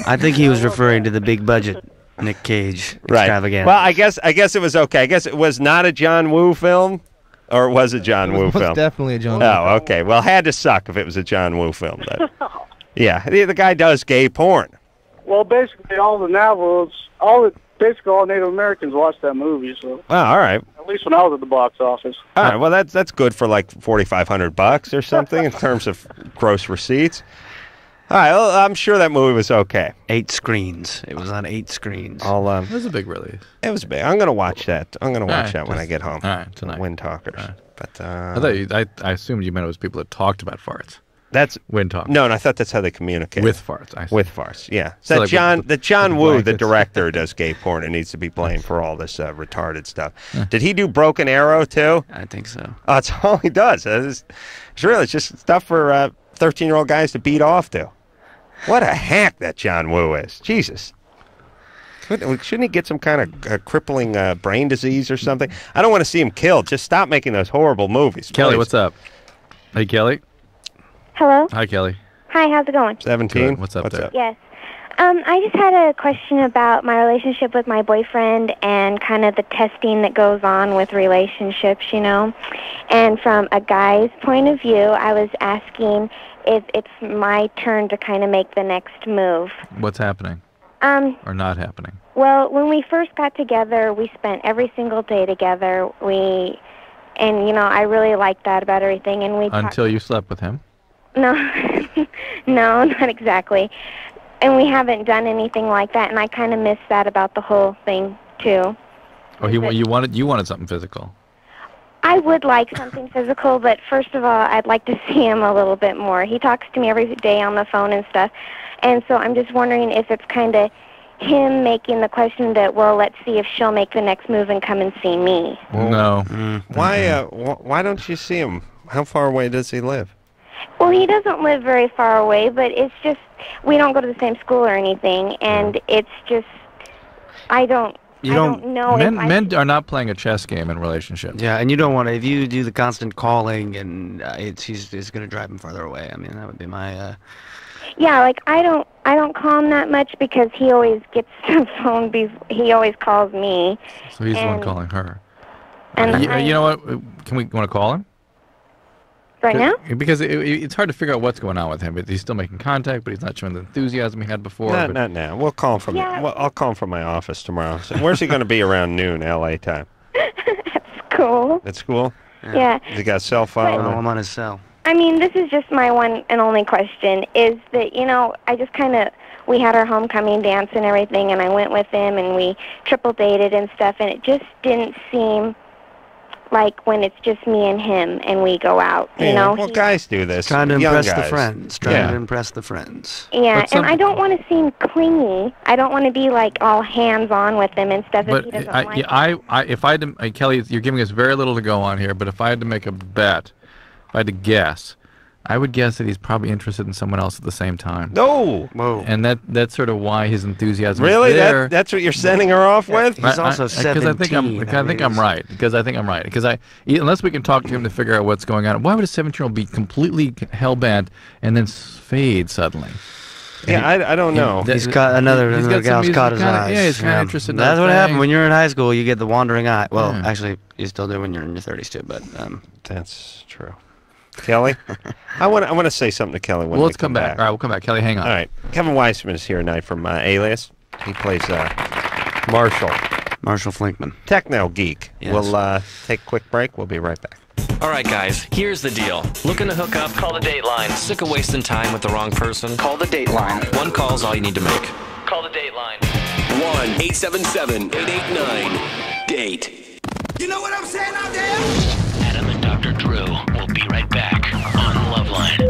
I think he was referring to the big budget Nick Cage Right. extravaganza. Well, I guess I guess it was okay. I guess it was not a John Woo film, or was it John It was Woo most film? definitely a John Woo Oh, okay. Well, had to suck if it was a John Woo film. Then. yeah, the, the guy does gay porn. Well, basically, all the Navajos, all the basically all Native Americans watched that movie. So Oh, all right. at least when I was at the box office. All right. Well, that's that's good for like forty five hundred bucks or something in terms of gross receipts. All right. Well, I'm sure that movie was okay. eight screens. It was on eight screens. I'll um, That was a big release. it was big. I'm gonna watch that. I'm gonna watch right, that when I get home. all right, tonight. Windtalkers. But uh, I thought you, I, I assumed you meant it was people that talked about farts. That's Wind talk. no, and I thought that's how they communicate With farts. I see. With farts, yeah. So So like John, the- the John Woo, the director, does gay porn and needs to be blamed for all this uh, retarded stuff. Did he do Broken Arrow too? I think so. Oh, that's all he does. It's, it's really it's just stuff for uh, thirteen-year-old guys to beat off to. What a hack that John Woo is. Jesus. Shouldn't he get some kind of uh, crippling uh, brain disease or something? I don't want to see him killed. Just stop making those horrible movies. Kelly, please. what's up? Hey, Kelly. Hello. Hi, Kelly. Hi. How's it going? Seventeen. Good. What's up there? Yes. Um, I just had a question about my relationship with my boyfriend and kind of the testing that goes on with relationships, you know. And from a guy's point of view, I was asking if it's my turn to kind of make the next move. What's happening Um, or not happening? well, when we first got together, we spent every single day together. We, and you know, I really liked that about everything. And we talked- Until you slept with him. No, no, not exactly. And we haven't done anything like that, and I kind of miss that about the whole thing too. Oh, he wa- you wanted you wanted something physical. I would like something physical, but first of all, I'd like to see him a little bit more. He talks to me every day on the phone and stuff, and so I'm just wondering if it's kind of him making the question that, well, let's see if she'll make the next move and come and see me. no. Why? Uh, wh- why don't you see him? How far away does he live? Well, he doesn't live very far away, but it's just we don't go to the same school or anything, and it's just I don't. You I don't- don't know men if I men are not playing a chess game in relationships. Yeah, and you don't want to. If you do the constant calling, and uh, it's he's it's going to drive him farther away. I mean, that would be my. Uh, Yeah, like I don't I don't call him that much because he always gets the phone. Be- he always calls me. So he's the one calling her. and Uh, you, I- you know what? Can we want to call him? Right now? Because it, it- it's hard to figure out what's going on with him. But he's still making contact, but he's not showing the enthusiasm he had before. Not, but- not now. We'll call him from. Yeah. Well, I'll call him from my office tomorrow. So where's he going to be around noon, L.A. time? Cool. At school? Yeah. Has he got a cell phone? Oh, I'm on his cell. I mean, this is just my one and only question is that, you know, I just kind of, we had our homecoming dance and everything, and I went with him, and we triple dated and stuff, and it just didn't seem like when it's just me and him and we go out, you Yeah, know? well, he- guys do this. Trying to Young impress the friends. Trying Yeah. to impress the friends. yeah, some- and I don't want to seem clingy. I don't want to be like all hands on with him and stuff if But he doesn't I, like yeah, I, I, if I had to, Kelly, you're giving us very little to go on here. But if I had to make a bet, if I had to guess, I would guess that he's probably interested in someone else at the same time. No. Whoa. And that that's sort of why his enthusiasm Really? is there. That, that's what you're sending her off with? He's also because I think I'm, 17, I think I'm right. Because I think I'm right. Because I unless we can talk to him to figure out what's going on, why would a 17 year old be completely hell bent and then fade suddenly? Yeah, I, I don't know. That- He's caught another, he's another got some- gal's caught his kinda- eyes. yeah, he's kinda interested in That's other what happened when you're in high school. You get the wandering eye. Well, Yeah. actually, you still do when you're in your 30s too. But um, That's true. Kelly, I want I want to say something to Kelly. When Well, we let's come back. All right, we'll come back. Kelly, hang on. All right, Kevin Weisman is here tonight from uh, Alias. He plays uh, Marshall, Marshall Flinkman, techno geek. Yes. We'll uh, take a quick break. We'll be right back. All right, guys, here's the deal. Looking to hook up? Call the Dateline. Sick of wasting time with the wrong person? Call the Dateline. One call's all you need to make. Call the Dateline. 1 877 889 Date. You know what I'm saying out there? Adam and Dr. Drew on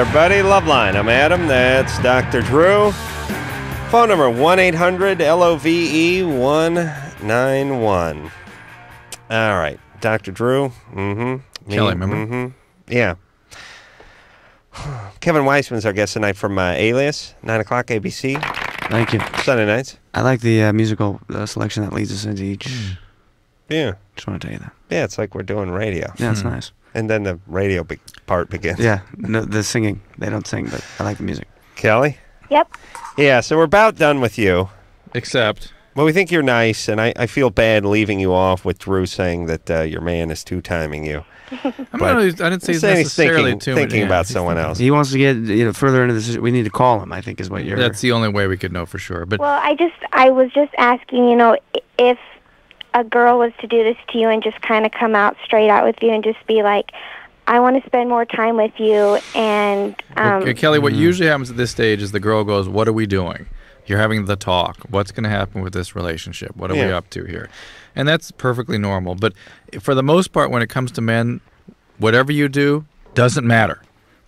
everybody, Loveline. I'm Adam. That's Dr. Drew. Phone number 1 800 LOVE 191. All right, Dr. Drew. Mm hmm. Kelly, remember? Mm hmm. Yeah. Kevin Weisman's our guest tonight from uh, Alias, 9 o'clock ABC, thank you. Sunday nights. I like the uh, musical uh, selection that leads us into each. Yeah. Just want to tell you that. Yeah, it's like we're doing radio. Yeah, it's nice. And then the radio be- part begins. Yeah, no, the singing. They don't sing, but I like the music. Kelly? Yep. Yeah, so we're about done with you. Except. Well, we think you're nice, and I, I feel bad leaving you off with Drew saying that uh, your man is two timing you. I'm But not, I didn't say he's he's saying he's necessarily thinking, too thinking about he's someone thinking- else. He wants to get you know further into this. We need to call him. I think is what you're. That's the only way we could know for sure. But Well, I just, I was just asking, you know, if a girl was to do this to you and just kind of come out straight out with you and just be like, I want to spend more time with you, and um, Okay, Kelly, what usually happens at this stage is the girl goes, "What are we doing?" You're having the talk. What's going to happen with this relationship? What are we up to here? And that's perfectly normal. But for the most part, when it comes to men, whatever you do doesn't matter.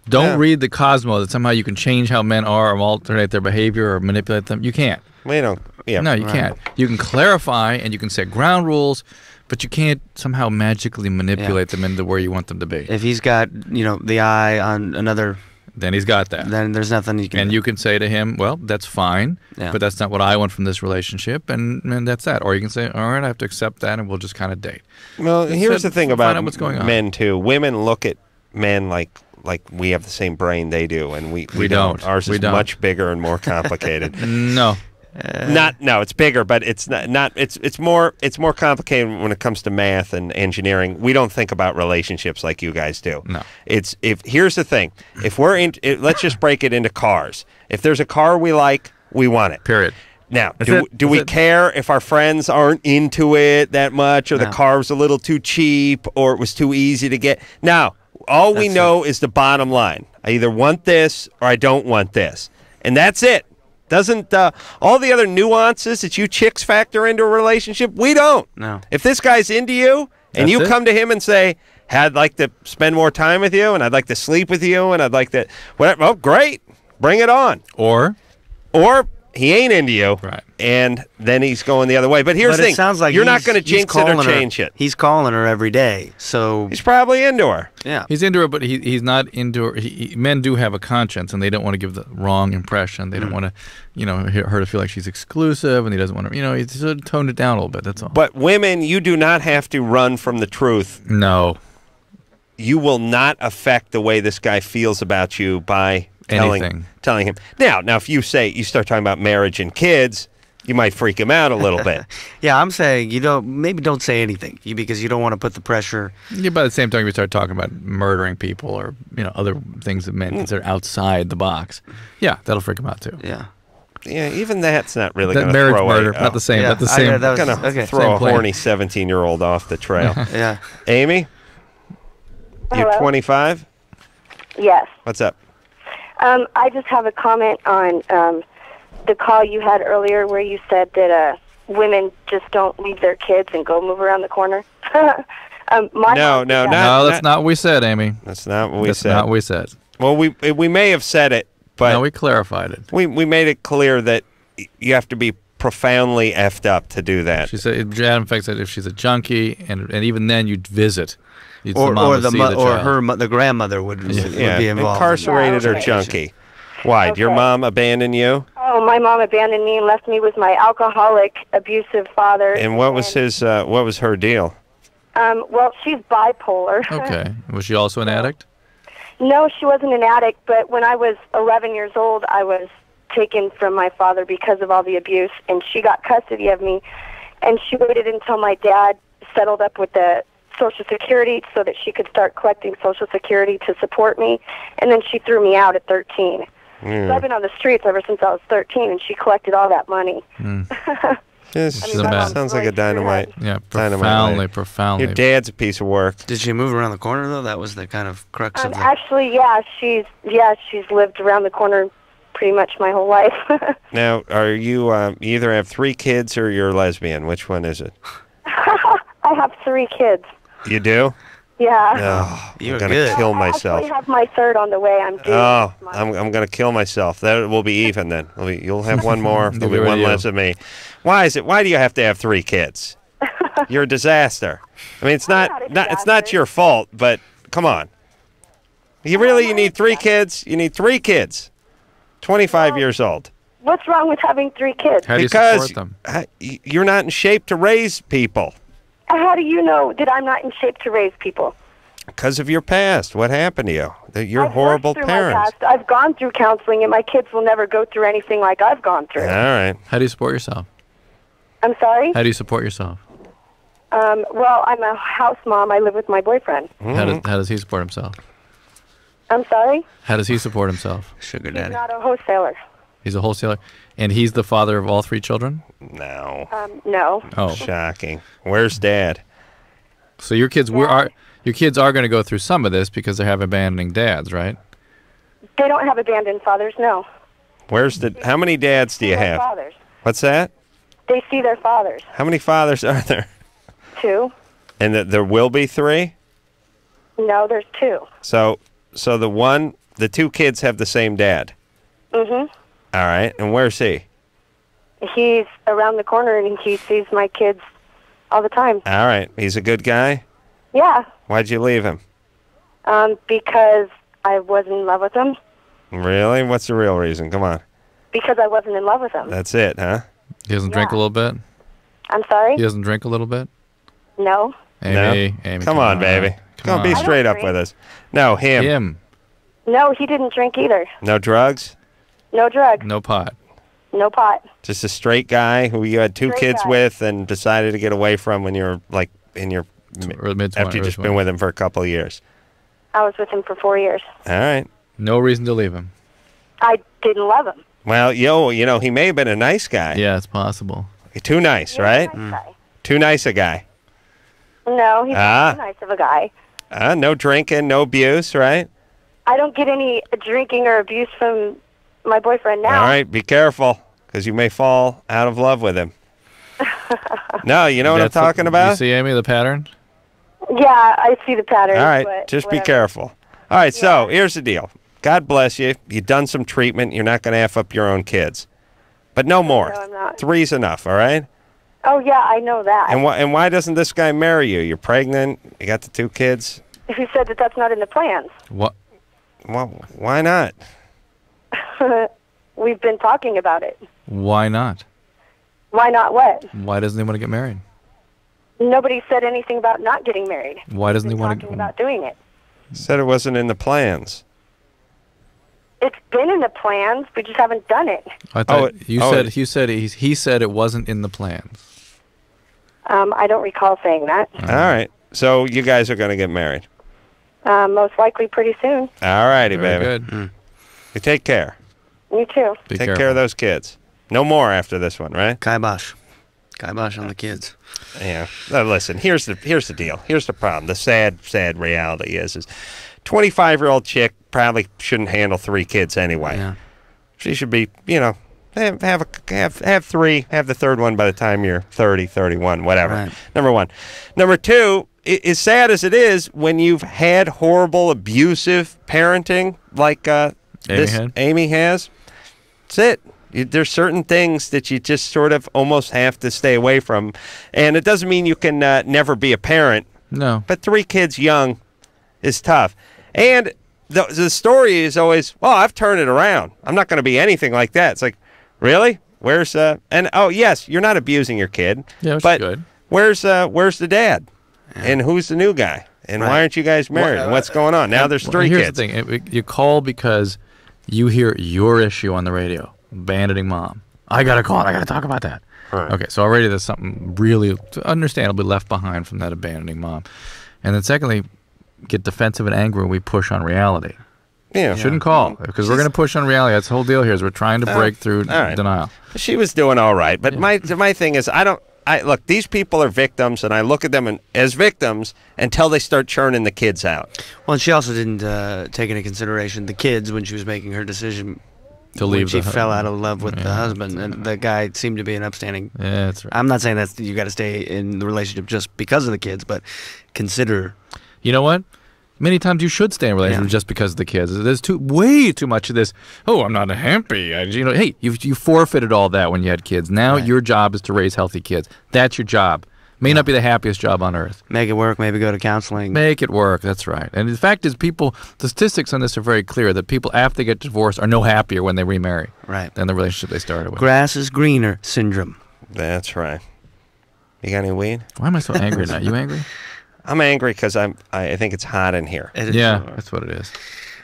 Don't Yeah. read the Cosmo that somehow you can change how men are or alternate their behavior or manipulate them. You can't. We don't. Yeah. No, you right. can't. You can clarify and you can set ground rules, but you can't somehow magically manipulate them into where you want them to be. If he's got you know the eye on another, then he's got that. Then there's nothing you can. and you can say to him, "Well, that's fine, Yeah. but that's not what I want from this relationship," and and that's that. Or you can say, "All right, I have to accept that, and we'll just kind of date." Well, Just here's to the thing about what's going on. men too. Women look at men like like we have the same brain they do, and we We don't. Ours We is don't. much bigger and more complicated. no. Uh, not no, it's bigger, but it's not, not it's it's more it's more complicated when it comes to math and engineering. We don't think about relationships like you guys do. No. It's if here's the thing. If we're in it, let's just break it into cars. If there's a car we like, we want it. Period. Now, That's do, it. do we it. care if our friends aren't into it that much, or the No. car was a little too cheap, or it was too easy to get? Now, all we know is the bottom line. I either want this or I don't want this, and that's it. Doesn't uh, all the other nuances that you chicks factor into a relationship? We don't. No. If this guy's into you, and That's you it? come to him and say, "I'd like to spend more time with you, and I'd like to sleep with you, and I'd like to whatever." Oh, great, bring it on. Or, or he ain't into you, right? And then he's going the other way. But here's but the thing: it sounds like you're not going to jinx it or calling her- change it. He's calling her every day, so he's probably into her. Yeah, He's into her, but he, he's not into her. He, he- men do have a conscience, and they don't want to give the wrong impression. They don't Mm. want to, you know, he- her to feel like she's exclusive, and he doesn't want to, you know, he's sort of toned it down a little bit. That's all. But women, you do not have to run from the truth. No. You will not affect the way this guy feels about you by telling Anything. telling him. Now, now if you say you start talking about marriage and kids, you might freak him out a little bit. yeah, I'm saying you don't maybe don't say anything you- because you don't want to put the pressure. Yeah, by the same time, you start talking about murdering people or you know other things that Mm. men consider outside the box. Yeah, that'll freak him out too. Yeah. Yeah, even that's not really That going to marriage throw murder, a, not the same- not the I- same- that was- gonna okay. throw Same a plane. horny seventeen-year-old off the trail. yeah. Amy, Hello? you're 25. Yes. What's up? Um, I just have a comment on um, the call you had earlier where you said that uh, women just don't leave their kids and go move around the corner. um, my no, mom no, not, that. no, that's not what we said, Amy. That's not what we That's said. That's not what we said. Well, we we may have said it, but no, we clarified it. we we made it clear that you have to be profoundly effed up to do that. She said, Adam Feck said, if she's a junkie, and and even then you'd visit. You'd Or, mom or the see mo- or her mo- the grandmother would, would yeah, be involved. incarcerated or junkie. Why? Did your mom abandon you? Oh, my mom abandoned me and left me with my alcoholic, abusive father. And what was his? Uh, what was her deal? Um, well, she's bipolar. Okay. Was she also an addict? No, she wasn't an addict, but when I was 11 years old, I was taken from my father because of all the abuse, and she got custody of me. And she waited until my dad settled up with the Social Security so that she could start collecting Social Security to support me. And then she threw me out at 13. Hmm. So I've been on the streets ever since I was 13, and she collected all that money. This She's a mess. sounds like a dynamite. Yeah, dynamite profoundly, lady. profoundly. Your dad's a piece of work. Did she move around the corner though? That was the kind of crux Um, of the. actually, yeah, she's yeah, she's lived around the corner pretty much my whole life. Now, are you um, you either have three kids or you're lesbian? Which one is it? I have three kids. You do? Yeah. Oh, I'm You're gonna good. kill I myself. actually have my third on the way. I'm due. Oh, I'm, I'm going to kill myself. That will be even then. It'll be- you'll have one more. There'll be Get rid one of you. less of me. Why is it? Why do you have to have three kids? You're a disaster. I mean, it's not, not a not it's not your fault, but come on. You really you need three kids? You need three kids. 25 years old. What's wrong with having three kids? How do you because support them? uh, y- you're not in shape to raise people How do you know that I'm not in shape to raise people? because of your past. What happened to you? That you're I've worked horrible through parents. My past. I've gone through counseling, and my kids will never go through anything like I've gone through. All right. How do you support yourself? I'm sorry. How do you support yourself? Um, well, I'm a house mom. I live with my boyfriend. How does how does he support himself? I'm sorry. How does he support himself? Sugar daddy. He's not a wholesaler. He's a wholesaler, and he's the father of all three children. No. Um, no. Oh, Shocking. Where's dad? so your kids were are your kids are going to go through some of this because they have abandoning dads, right? They don't have abandoned fathers. No. Where's the? How many dads do you have? fathers. What's that? They see their fathers How many fathers are there? Two. And that there will be three. No, there's two. So, so the one, the two kids have the same dad. Mhm. All right. And where's he? He's around the corner, and he sees my kids all the time. All right. He's a good guy. Yeah. Why'd you leave him? Um, because I wasn't in love with him. Really? What's the real reason? Come on. Because I wasn't in love with him. That's it, huh? He doesn't drink a little bit. I'm sorry. He doesn't drink a little bit. No. Amy, No? Amy, Come on, baby. Come on, be on. straight up with us. No, him. Him. No, he didn't drink either. No drugs. No drugs. No pot. No pot. Just a straight guy who you had two Straight kids guy. with and decided to get away from when you were like in your mid after you just been with him for a couple of years. I was with him for four years. All right. No reason to leave him. I didn't love him. Well, yo, you know, he may have been a nice guy. Yeah, it's possible. Too nice, right? Too nice a guy. No, he's Ah. not too nice of a guy. Uh, no drinking, no abuse, right? I don't get any drinking or abuse from my boyfriend now. All right, be careful because you may fall out of love with him. no, you know what I'm That's the- talking about? You see, Amy, the pattern. Yeah, I see the pattern. All right, but just be careful. All right, so here's the deal. God bless you. You've done some treatment. You're not going to F up your own kids. But no more. No, I'm not. Three's enough, all right? Oh yeah, I know that. And, why? and why doesn't this guy marry you? You're pregnant. You got the two kids. He said that that's not in the plans? What? Well, why not? We've been talking about it. Why not? Why not what? Why doesn't he want to get married? Nobody said anything about not getting married. Why doesn't he want Talking to? about doing it. Said it wasn't in the plans. It's been in the plans. We just haven't done it. I thought Oh, it- you oh, said it- he said he, he said it wasn't in the plans. Um, I don't recall saying that. All right. So you guys are going to get married. Uh, most likely pretty soon. All righty, Very baby. good. You take care. You too. Be take careful. care of those kids. No more after this one, right? Kibosh. Kibosh on the kids. Yeah. Now, listen, here's the here's the deal. Here's the problem. The sad, sad reality is, is, twenty five year old chick probably shouldn't handle three kids anyway. Yeah. She should be, you know, have have a, have have three, have the third one by the time you're 30, 31, whatever. Right. Number one. Number two. i- As sad as it is, when you've had horrible, abusive parenting like uh, Amy this had? Amy has, that's it. You, there's certain things that you just sort of almost have to stay away from, and it doesn't mean you can uh, never be a parent. No. But three kids young is tough, and the the story is always, well, I've turned it around. I'm not going to be anything like that. It's like, really? Where's uh? And oh yes, you're not abusing your kid. Yeah, but good. where's uh? Where's the dad? And who's the new guy? And why aren't you guys married? Well, and what's going on now? There's Well, three here's kids. the thing: It- it- you call because you hear your issue on the radio, abandoning mom. I gotta call. it. I gotta talk about that. Right. Okay, so already there's something really understandably left behind from that abandoning mom, and then secondly, get defensive and angry when we push on reality. Yeah. Shouldn't call because we're going to push on reality. That's the whole deal here. Is we're trying to Uh, break through right. denial. She was doing all right, but my my thing is, I don't. I look. These people are victims, and I look at them and, as victims until they start churning the kids out. Well, and she also didn't uh, take into consideration the kids when she was making her decision To when leave she hu- fell out of love with the husband, and the guy seemed to be an upstanding. Yeah, that's right. I'm not saying that you got to stay in the relationship just because of the kids, but consider. You know what? Many times you should stay in a relationship Yeah. just because of the kids. There's too way too much of this. Oh, I'm not happy. I, you know, hey, you you forfeited all that when you had kids. Now your job is to raise healthy kids. That's your job. May not be the happiest job on earth. Make it work. Maybe go to counseling. Make it work. That's right. And the fact is, people, the statistics on this are very clear that people after they get divorced are no happier when they remarry Right. than the relationship they started with. Grass is greener syndrome. That's right. You got any weed? Why am I so angry now? You angry? I'm angry because I'm. I, I think it's hot in here. It is- Yeah, that's what it is.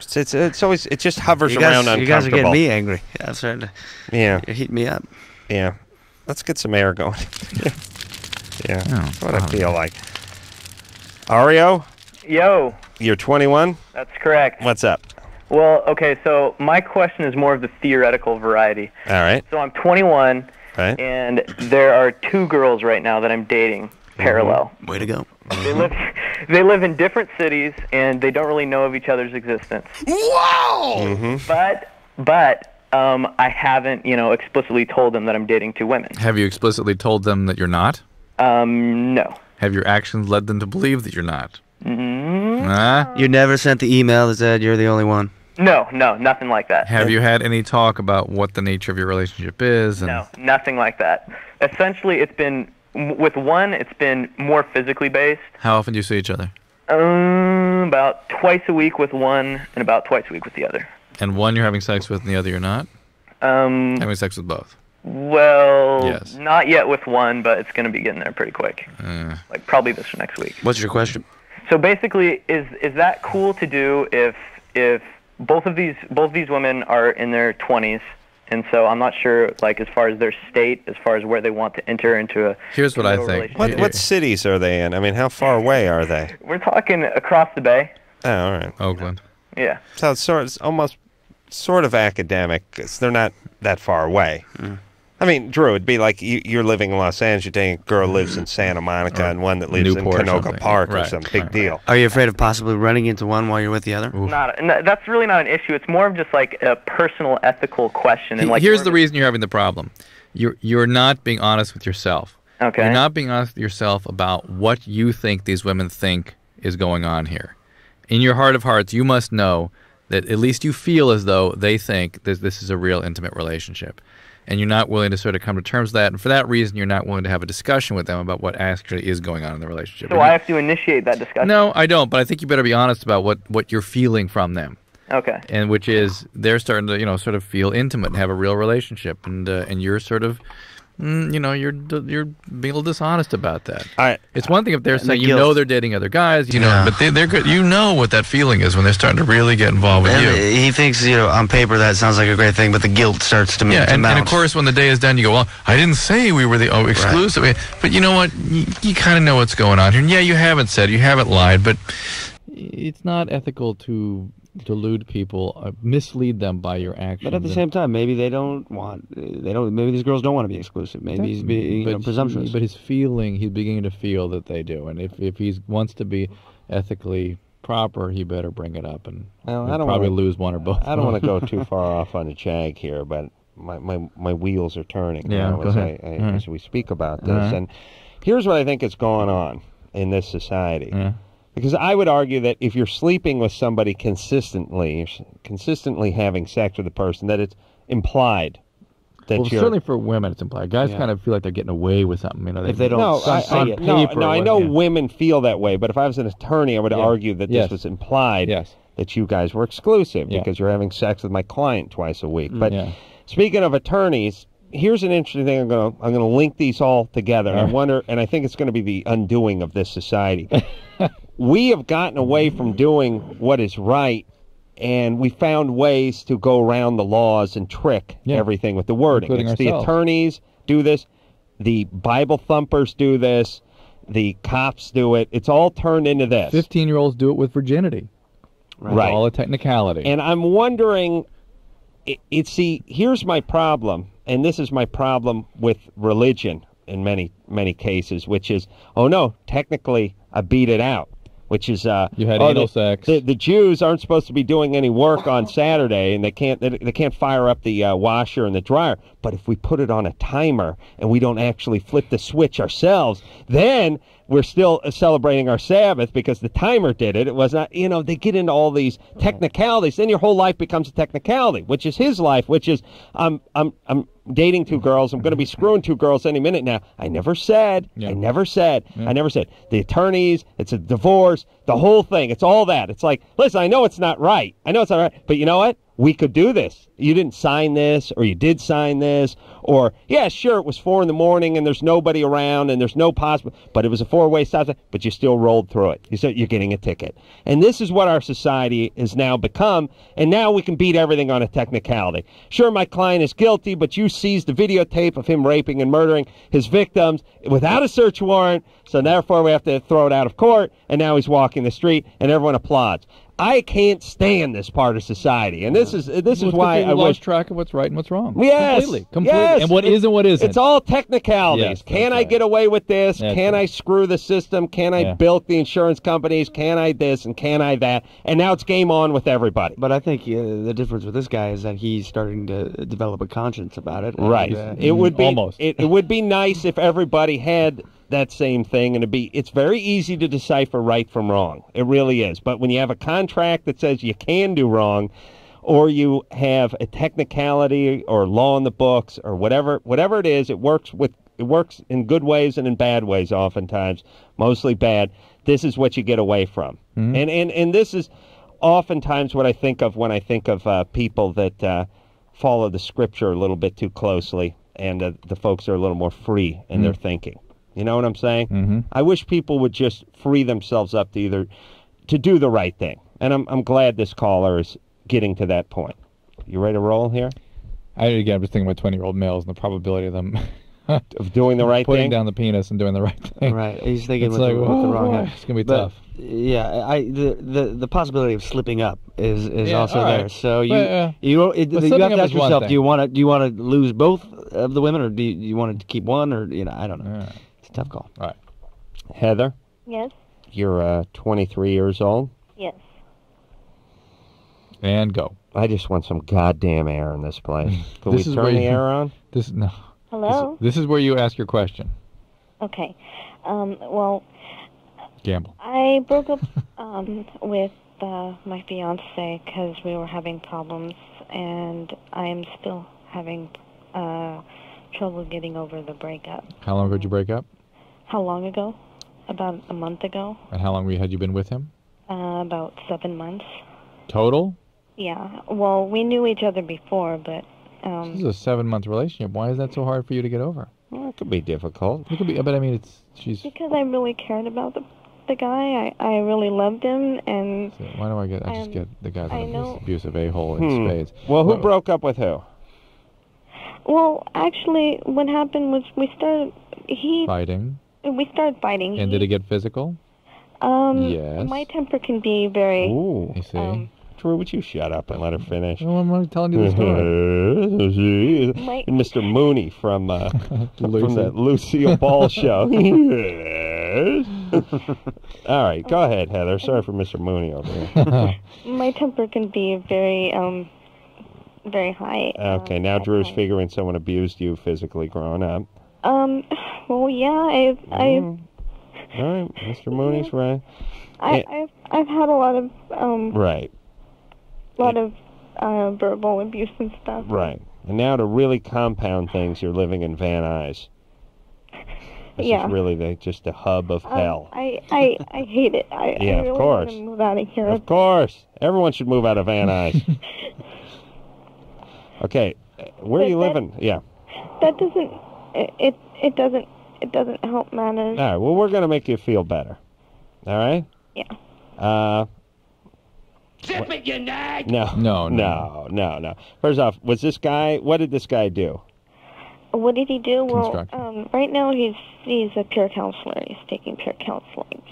It's it's, it's always it just hovers You guys, around you guys are uncomfortable. getting me angry. Yeah, I'm starting to. Yeah. You're heating me up. Yeah. Let's get some air going. yeah. Oh, That's what I oh, feel like. Ario, Yo, you're 21. that's correct. What's up? Well, okay, so my question is more of the theoretical variety. All right. So I'm 21, Right. and there are two girls right now that I'm dating parallel. Way to go. They live, they live in different cities, and they don't really know of each other's existence. Wow. Mm-hmm. But, but, um, I haven't, you know, explicitly told them that I'm dating two women. Have you explicitly told them that you're not? Um, no. Have your actions led them to believe that you're not? Mm, Huh? You never sent the email that said you're the only one. no, no, nothing like that. Have you had any talk about what the nature of your relationship is? And No, nothing like that. Essentially, it's been w- with one, it's been more physically based. How often do you see each other? Um, about twice a week with one, and about twice a week with the other. And one you're having sex with, and the other you're not. Um, Having sex with both. well, Yes. not yet with one, but it's going to be getting there pretty quick. Uh, Like probably this or next week. What's your question? So basically, is is that cool to do if if both of these both of these women are in their 20s, and so I'm not sure like as far as their state, as far as where they want to enter into a. Here's what I think. What what cities are they in? I mean, how far away are they? We're talking across the bay. Oh, all right. Oakland. Yeah. So it's sort it's almost sort of academic 'cause they're not that far away. Mm. I mean, Drew, it'd be like you, you're living in Los Angeles, you're dating a girl lives in Santa Monica and one that lives Newport in Canoga something. Park or Right, some big right, deal. Are you afraid of possibly running into one while you're with the other? Not, and that- that's really not an issue. It's more of just like a personal ethical question. And like Here's the reason you're having the problem. You're you're not being honest with yourself. Okay. You're not being honest with yourself about what you think these women think is going on here. In your heart of hearts, you must know that at least you feel as though they think that this is a real intimate relationship. And you're not willing to sort of come to terms with that. And for that reason, you're not willing to have a discussion with them about what actually is going on in the relationship. So I have to initiate that discussion. No, I don't. But I think you better be honest about what, what you're feeling from them. Okay. And which is they're starting to, you know, sort of feel intimate and have a real relationship. And uh, and you're sort of, mm, you know, you're you're being a little dishonest about that. it's one thing if they're And the saying you guilt. know they're dating other guys, you know, Yeah. but they, they're good. You know what that feeling is when they're starting to really get involved with And you. he thinks, you know, on paper that sounds like a great thing, but the guilt starts to, Yeah, and, mount. and of course, when the day is done, you go, "Well, I didn't say we were the oh, exclusive." But you know what? You, you kind of know what's going on here. And yeah, you haven't said, you haven't lied, but it's not ethical to delude people, uh, mislead them by your actions. But at the same time, maybe they don't want. They don't. Maybe these girls don't want to be exclusive. Maybe he's being you know, but presumptuous. He, but his feeling, he's beginning to feel that they do, and if if he wants to be ethically proper, he better bring it up, and Well, I don't probably wanna- lose one or both. I don't want to go too far off on a jag here, but my, my, my wheels are turning Yeah, now as, I. I, right. as we speak about this. Right. And here's what I think is going on in this society. Yeah. Because I would argue that if you're sleeping with somebody consistently, consistently having sex with a person, that it's implied that well, you're certainly for women, it's implied. Guys Yeah. kind of feel like they're getting away with something. You know, no, I, I, on no, paper no, I know yeah. women feel that way, but if I was an attorney, I would Yeah. argue that Yes. this was implied Yes. that you guys were exclusive Yeah. because you're having sex with my client twice a week. Mm, But yeah. speaking of attorneys, here's an interesting thing. I'm going to I'm going to link these all together. And I wonder, and I think it's going to be the undoing of this society. we have gotten away from doing what is right. And we found ways to go around the laws and trick everything with the wording. Including it's the attorneys do this, the Bible thumpers do this, the cops do it. It's all turned into this. Fifteen-year-olds do it with virginity. Right. It's all a technicality. And I'm wondering, it, it see, here's my problem, and this is my problem with religion in many many cases, which is, oh no, technically I beat it out, which is uh, You had oh, anal the, sex. The, the Jews aren't supposed to be doing any work on Saturday, and they can't they, they can't fire up the uh, washer and the dryer. But if we put it on a timer and we don't actually flip the switch ourselves, then we're still uh, celebrating our Sabbath because the timer did it. It was not, you know, they get into all these technicalities. Then your whole life becomes a technicality, which is his life, which is I'm I'm I'm dating two girls. I'm going to be screwing two girls any minute now. I never said. I never said. I never said. The attorneys. It's a divorce. The whole thing. It's all that. It's like, listen. I know it's not right. I know it's not right. But you know what? We could do this. You didn't sign this, or you did sign this, or yeah, sure, it was four in the morning and there's nobody around and there's no possible, but it was a four-way stop. But you still rolled through it. You said you're getting a ticket, and this is what our society has now become. And now we can beat everything on a technicality. Sure, my client is guilty, but you seized the videotape of him raping and murdering his victims without a search warrant. So therefore, we have to throw it out of court. And now he's walking the street, and everyone applauds. I can't stand this part of society, and this is this is why I lost wish. track of what's right and what's wrong. Yes, completely, completely. yes. And what is and what isn't. It's all technicalities. Yes, Can that's I right. get away with this? That's can I screw the system? Can I Yeah. bilk the insurance companies? Can I this and can I that? And now it's game on with everybody. But I think uh, the difference with this guy is that he's starting to develop a conscience about it. and, Right. uh, it would be almost. It, it would be nice if everybody had that same thing, and it'd be. It's very easy to decipher right from wrong. It really is. But when you have a contract that says you can do wrong, or you have a technicality or law in the books or whatever, whatever it is, it works with. It works in good ways and in bad ways, oftentimes, mostly bad. This is what you get away from, Mhm. and and and this is oftentimes what I think of when I think of uh, people that uh, follow the scripture a little bit too closely, and uh, the folks are a little more free in their Mhm. thinking. You know what I'm saying? Mhm. I wish people would just free themselves up to either to do the right thing, and I'm I'm glad this caller is getting to that point. You ready to roll here? I again, I'm just thinking about twenty-year-old males and the probability of them of doing the right putting thing? Putting down the penis and doing the right thing. Right, he's thinking it's with, like, the, with the wrong boy, head. It's gonna be But, tough. Yeah, I the, the the possibility of slipping up is is Yeah, also all right. there. So you But, uh, you it, but you have to ask yourself. Do you want to do you want to lose both of the women, or do you, you want to keep one, or you know I don't know. It's a tough call. All right. Heather, Yes. you're uh, 23 years old. Yes. And go. I just want some goddamn air in this place. Can This we is turn where the you- air on? This no. Hello. This is where you ask your question. Okay. Um, well, Gamble. I broke up um, with uh, my fiance because we were having problems, and I am still having uh, trouble getting over the breakup. How long ago did you break up? How long ago? About a month ago. And how long had you been with him? Uh, about seven months. Total? Yeah. Well, we knew each other before, but This um, is a seven-month relationship. Why is that so hard for you to get over? Well, it could be difficult. It could be, but I mean, it's she's. because I really cared about the the guy. I I really loved him, and Why do I get? I just Um, get the guy's I an know- abusive a-hole in Hmm. spades. Well, who What- broke up with who? well, actually, what happened was we started. He Fighting. we started fighting. And he, did it get physical? Um, Yes. my temper can be very. Ooh. I see. Um, Drew, would you shut up and let her finish? Well, I'm only telling you the story. My- Mr. Mooney from uh, from the Lucille Ball show. All right, go ahead, Heather. Sorry for Mr. Mooney over here. my temper can be very um, very high. Okay, now Drew's figuring someone abused you physically growing up. Um, well, yeah, I've I've All right, Mr. Mooney's right. I, I've I've had a lot of um, Right, lot of uh, verbal abuse and stuff. right. And now to really compound things, you're living in Van Nuys. This Yeah. is really the, just the hub of Um, hell. I, I I hate it. I, Yeah, I of course. want to move out of here. Of course. Everyone should move out of Van Nuys. okay, where are you that- living? Yeah. That doesn't it, it doesn't it doesn't help matters. All right. Well, we're gonna make you feel better. All right. Yeah. Uh. Zip it, you nag! No. No, No. No. No. First off, was this guy? What did this guy do? What did he do? Well, um, right now he's he's a peer counselor. He's taking peer counseling.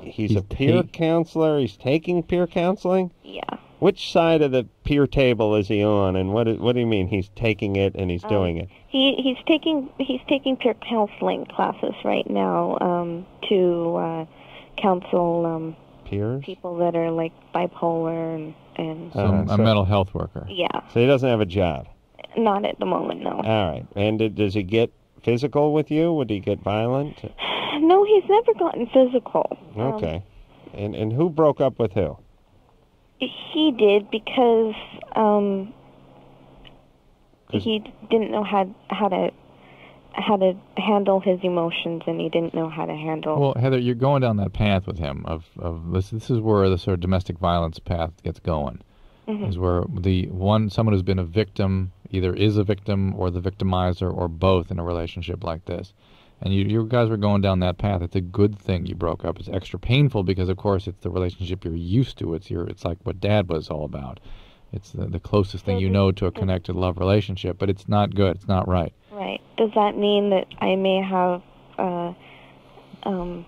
He's, a peer counselor. He's taking peer counseling. Yeah. Which side of the peer table is he on? And what? What do you mean he's taking it and he's Um, doing it? He he's taking he's taking peer counseling classes right now um, to uh, counsel um, Peers. people that are like bipolar and and So, Uh, a mental health worker. yeah, So he doesn't have a job. not at the moment. No, All right. And did, does he get physical with you? Would he get violent? no, he's never gotten physical. Um, Okay. And and who broke up with who? He did because um, he didn't know how how to how to handle his emotions, and he didn't know how to handle. Well, Heather, you're going down that path with him of, of this. This is where the sort of domestic violence path gets going. Mhm. Is where the one someone who's been a victim either is a victim or the victimizer or both in a relationship like this. And you, you guys were going down that path. It's a good thing you broke up. It's extra painful because, of course, it's the relationship you're used to. It's your, it's like what Dad was all about. It's the, the closest thing you know to a connected love relationship. But it's not good. It's not right. Right. Does that mean that I may have uh, um,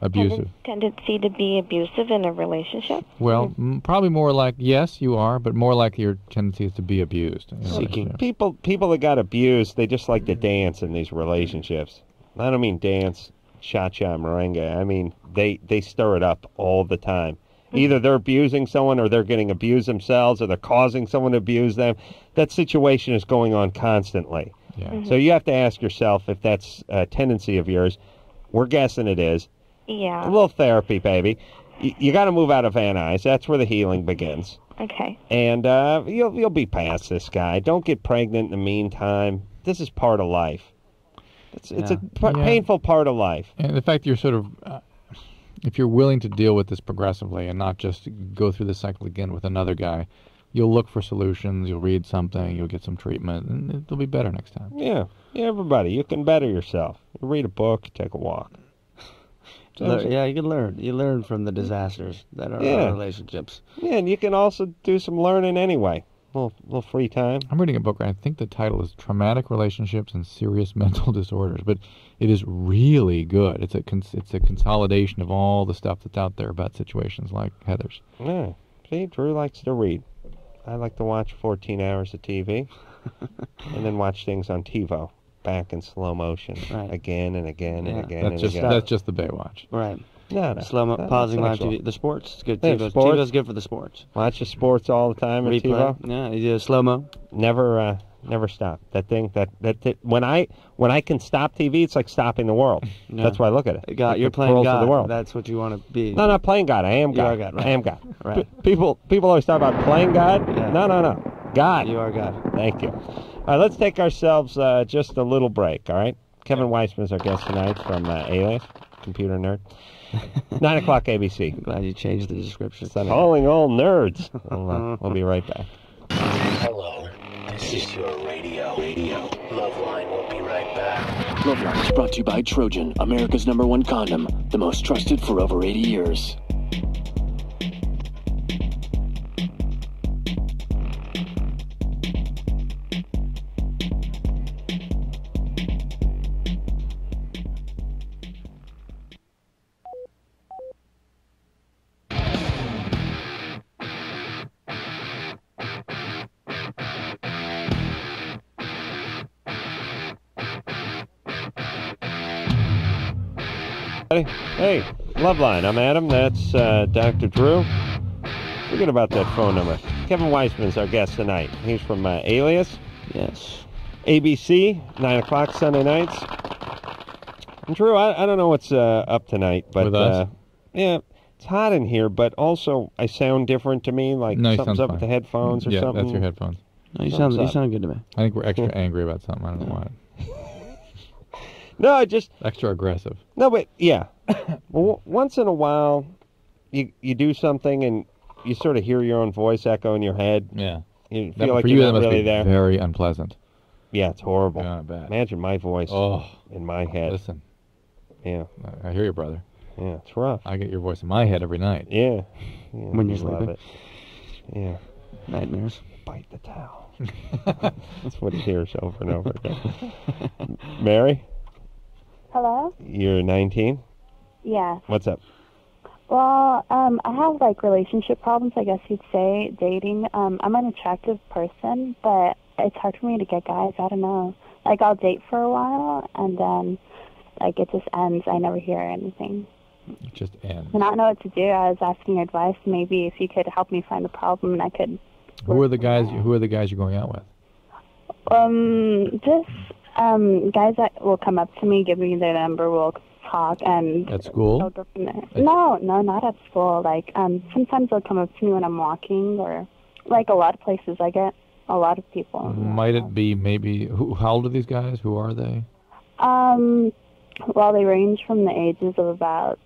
Abusive. tenden- tendency to be abusive in a relationship? Well, m- probably more like yes, you are, but more like your tendency is to be abused. in a relationship. People people that got abused, they just like to dance in these relationships. I don't mean dance cha cha merengue. I mean they they stir it up all the time. Either they're abusing someone or they're getting abused themselves or they're causing someone to abuse them. That situation is going on constantly. Yeah. So you have to ask yourself if that's a tendency of yours. We're guessing it is. Yeah. A little therapy, baby. You, you got to move out of Van Nuys. That's where the healing begins. Okay. And uh, you'll you'll be past this guy. Don't get pregnant in the meantime. This is part of life. It's it's a Yeah. p- Yeah. painful part of life. And the fact that you're sort of, uh, if you're willing to deal with this progressively and not just go through the cycle again with another guy, you'll look for solutions. You'll read something. You'll get some treatment, and it'll be better next time. Yeah, yeah. Everybody, you can better yourself. You read a book, take a walk. Lear- yeah, you can learn. You learn from the disasters that are Yeah. our relationships. Yeah, and you can also do some learning anyway. Little little free time. I'm reading a book. I think the title is "Traumatic Relationships and Serious Mental Disorders," but it is really good. It's a cons- it's a consolidation of all the stuff that's out there about situations like Heather's. Yeah. See, Drew likes to read. I like to watch 14 hours of TV, and then watch things on TiVo back in slow motion again and again and again That's and just again. that's just the Baywatch. Right. No, no. Slow mo, pausing live. TV. The sports. It's good. Yeah, TiVo's, sports. TiVo's good for the sports. Watch the sports all the time Replay. Yeah, you do slow mo. Never, uh, never stop. That thing, that that that- when I when I can stop TV, it's like stopping the world. Yeah. That's why I look at it. God, Like you're playing God. of the world. That's what you want to be. No, not playing God. I am God. God, right. I am God. Right. P- people people always talk about playing God. No, no, no. God. You are God. Thank you. All right, let's take ourselves uh, just a little break. All right. Kevin Weisman is our guest tonight from uh, Alias, computer nerd. Nine o'clock ABC. Glad you changed the description. Calling all nerds. we'll, uh, we'll be right back. Hello, this is your radio. Radio. Loveline will be right back. Loveline is brought to you by Trojan, America's number one condom, the most trusted for over 80 years. Hey, hey, Loveline. I'm Adam. That's uh, Dr. Drew. Forget about that phone number. Kevin Weisman's our guest tonight. He's from uh, Alias. Yes. ABC, 9 o'clock Sunday nights. And Drew, I, I don't know what's uh, up tonight, but With us? Uh, yeah, it's hot in here, but also I sound different to me, like No, something's sound up with the headphones or yeah, something. that's your headphones. No, you Something's sound you sound good to me. I think we're extra angry about something. I don't know why. No, I just Extra aggressive. no, but yeah. well, once in a while, you you do something and you sort of hear your own voice echo in your head. Yeah. You That- feel like for you're you, not that must really be there. very unpleasant. Yeah, it's horrible. Yeah, I bet. Imagine my voice Oh. in my head. Listen, Yeah, I I hear you, brother. yeah, it's rough. I get your voice in my head every night. Yeah. yeah When you're sleeping. it. Yeah. Nightmares. Bite the towel. That's what he hears over and over again. Mary, Hello? you're 19. Yes. What's up? Well, um, I have like relationship problems, I guess you'd say, dating. Um, I'm an attractive person, but it's hard for me to get guys. I don't know. Like I'll date for a while and then like it just ends. I never hear anything. It just ends. And I don't know what to do. I was asking your advice. Maybe if you could help me find the problem and I could Who are the guys? Who are the guys you're going out with? um just um guys that will come up to me, give me their number, we'll talk and At school? I'll go from there. No, no, not at school. Like, um, sometimes they'll come up to me when I'm walking, or like a lot of places. I get a lot of people. Might it be maybe? Who? How old are these guys? Who are they? Um, well, they range from the ages of about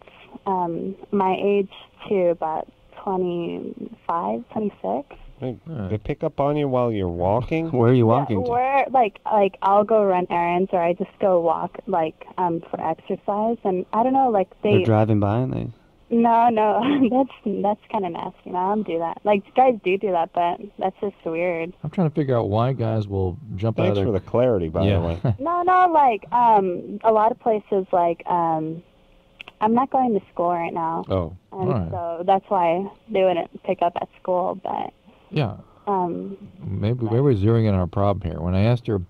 um my age to about twenty five, twenty six. They, they pick up on you while you're walking? Where are you walking to? Where like like I'll go run errands, or I just go walk like um for exercise, and I don't know, like they. They're driving by and they. No, no, that's that's kind of nasty. No, I don't do that. Like guys do do that, but that's just weird. I'm trying to figure out why guys will jump Thanks out of for their. the clarity, by yeah. the way. No, no, like um, a lot of places like um, I'm not going to school right now, oh, all and right. so that's why they wouldn't pick up at school. But Yeah. um, Maybe maybe we're zeroing in on our problem here. When I asked her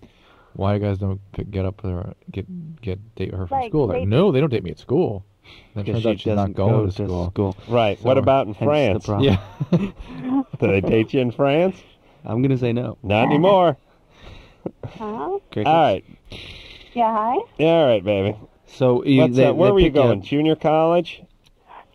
why you guys don't pick, get up there, get get date her from Like, school, like no, they don't date me at school. Then Guess turns she out she's not doesn't going go to to school. school. Right. So- what about in Hence the France? Yeah. Do they date you in France? I'm gonna say no. Not anymore. huh? All right. Yeah, hi. Yeah, all right, baby. So you, they, up? Where they were you pick up- going? Junior college?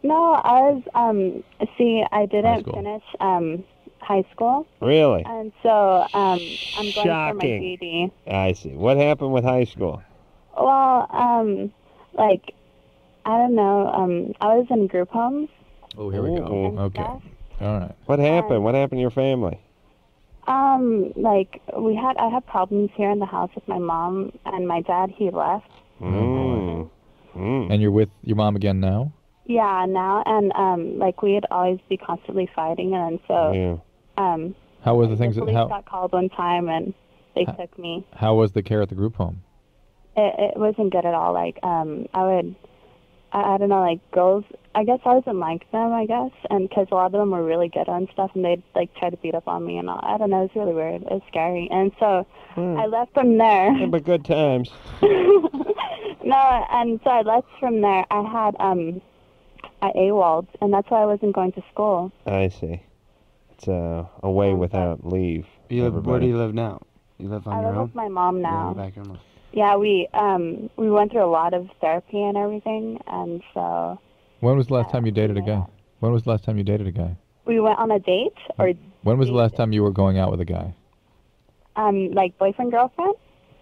No, I was um. See, I didn't finish um high school, Really? and so um, I'm going for my Shocking. GED. I see. What happened with high school? Well, um, like I don't know. Um, I was in group homes. Oh, here we go. Okay. stuff. All right. What happened? What happened to your family? Um, like we had, I had problems here in the house with my mom and my dad. He left. Mm. Mm. And you're with your mom again now? Yeah, now and um, like we'd always be constantly fighting, and so Yeah. Um, How was the the things that police how got called one time and they took me. how was the care at the group home? It, it wasn't good at all. Like um, I would, I, I don't know, like girls. I guess I wasn't like them. I guess, and because a lot of them were really good on stuff, and they'd like try to beat up on me and all. I don't know. It was really weird. It was scary, and so Hmm. I left from there. Yeah, but good times. no, and so I left from there. I had um I AWOLed, and that's why I wasn't going to school. I see. It's uh, away without leave. You live, where do you live now? You live on I your live own? with my mom Yeah, now. you're back here alone. Yeah, we um we went through a lot of therapy and everything, and so When was the last time you dated a guy? When was the last time you dated a guy? we went on a date or When was the last time you were going out with a guy? um like boyfriend girlfriend.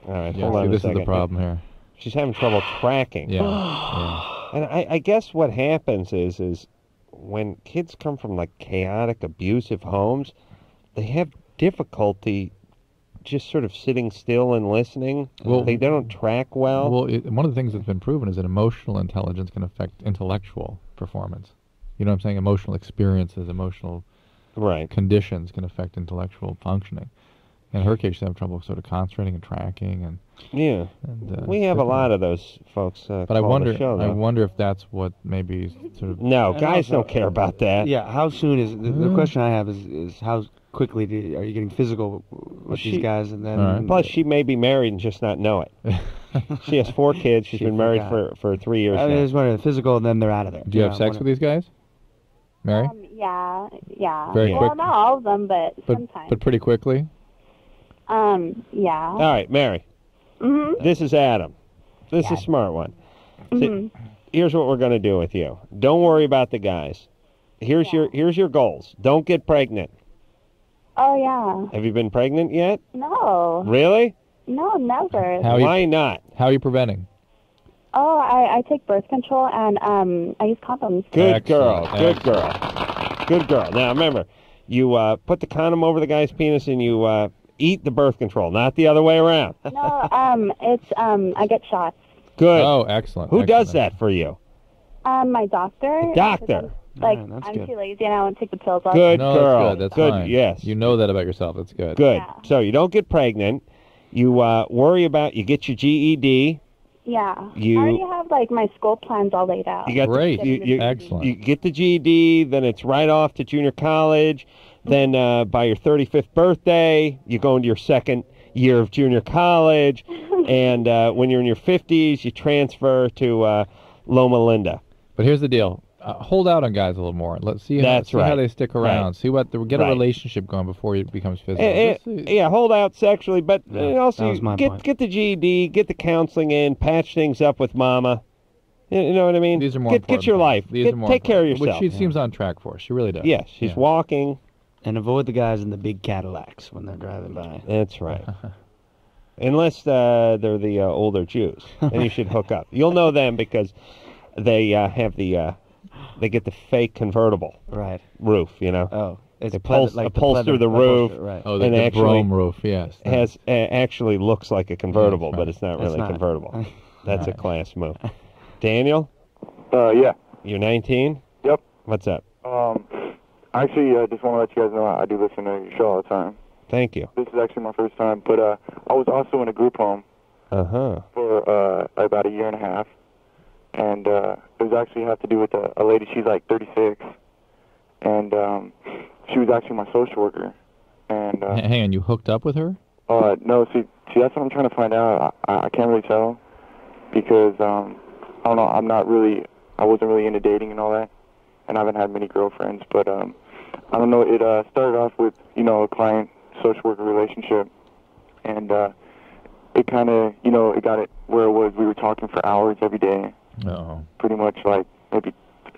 All right, Yeah, hold see, on a this is the problem here. She's having trouble tracking. Yeah, yeah. And I, I guess what happens is is when kids come from like chaotic, abusive homes, they have difficulty just sort of sitting still and listening. Well- they, they don't track well. Well, it, one of the things that's been proven is that emotional intelligence can affect intellectual performance. You know what I'm saying? Emotional experiences, emotional right. conditions can affect intellectual functioning. In her case, she's having trouble sort of concentrating and tracking, and yeah, and, uh, we have a lot of those folks. Uh, But I wonder, The show, I wonder if that's what maybe sort of. No, guys also- don't care about that. Yeah, how soon is the, the Mm. question I have is is how quickly do are you getting physical with she- these guys and then Plus, she may be married and just not know it. she has four kids. She's She been married forgot. for, for three years I mean, now. it's wondering physical and then they're out of there. Do you have know, sex when- with these guys, Mary? Um, yeah, yeah. Very well, quick. not all of them, but, but sometimes. but pretty quickly. Um, yeah. All right, Mary. Mhm. This is Adam. This is a smart one. See, Mhm. here's what we're going to do with you. Don't worry about the guys. Here's your here's your goals. Don't get pregnant. Oh yeah. Have you been pregnant yet? No. Really? No, never. How are you, Why not? How are you preventing? Oh, I, I take birth control and um I use condoms. Good girl. Excellent, Good girl. Good girl. Now remember, you uh, put the condom over the guy's penis and you uh, eat the birth control, not the other way around. No, um, it's um I get shots. Good. Oh, excellent. Who does that for you? Um, my doctor. Doctor. Like Yeah, that's I'm good. too lazy and I won't take the pills. I'll- Good no, girl. That's good. That's Good, fine. yes. You know that about yourself. That's good. Good. So you don't get pregnant. You uh, worry about you get your GED. Yeah. You- I already have like my school plans all laid out. You got Great. The, you, you, Excellent. You get the GED, then it's right off to junior college. Then uh, by your 35th birthday, you go into your second year of junior college, and uh, when you're in your 50s, you transfer to uh, Loma Linda. But here's the deal: uh, hold out on guys a little more. Let's see, how, That's see how they stick around. Right. See what get a Right. relationship going before it becomes physical. Eh, This eh, yeah, hold out sexually, but Yeah, also that was my get point. get the GED, get the counseling in, patch things up with mama. You you know what I mean? These are more get, important get your things. life. These Get- are more take care of important, yourself. Which she seems on track for. She really does. Yes, she's Yeah. walking. And avoid the guys in the big Cadillacs when they're driving by. That's right. Unless uh, they're the uh, older Jews, then you should hook up. You'll know them because they uh, have the uh, they get the fake convertible right roof. You know. Oh, it's they pleather- pulse, like the upholster pleather- the roof. right. Oh, the- and the actually chrome roof, yes. has uh, actually looks like a convertible, That's but it's not It's really not. convertible. That's Right. a class move. Daniel, Uh, yeah. you're 19. Yep. What's up? Um, actually, I just want to let you guys know I do listen to your show all the time. Thank you. This is actually my first time, but uh, I was also in a group home Uh huh. for uh, about a year and a half, and uh, it was actually have to do with a, a lady. She's like 36, and um, she was actually my social worker. And uh, Hang on, you hooked up with her? uh, no, see, see, that's what I'm trying to find out. I, I can't really tell because um, I don't know. I'm not really. I wasn't really into dating and all that, and I haven't had many girlfriends. But um, I don't know. It uh, started off with you know a client social worker relationship, and uh, it kind of you know it got it where it was. We were talking for hours every day, Oh, pretty much like maybe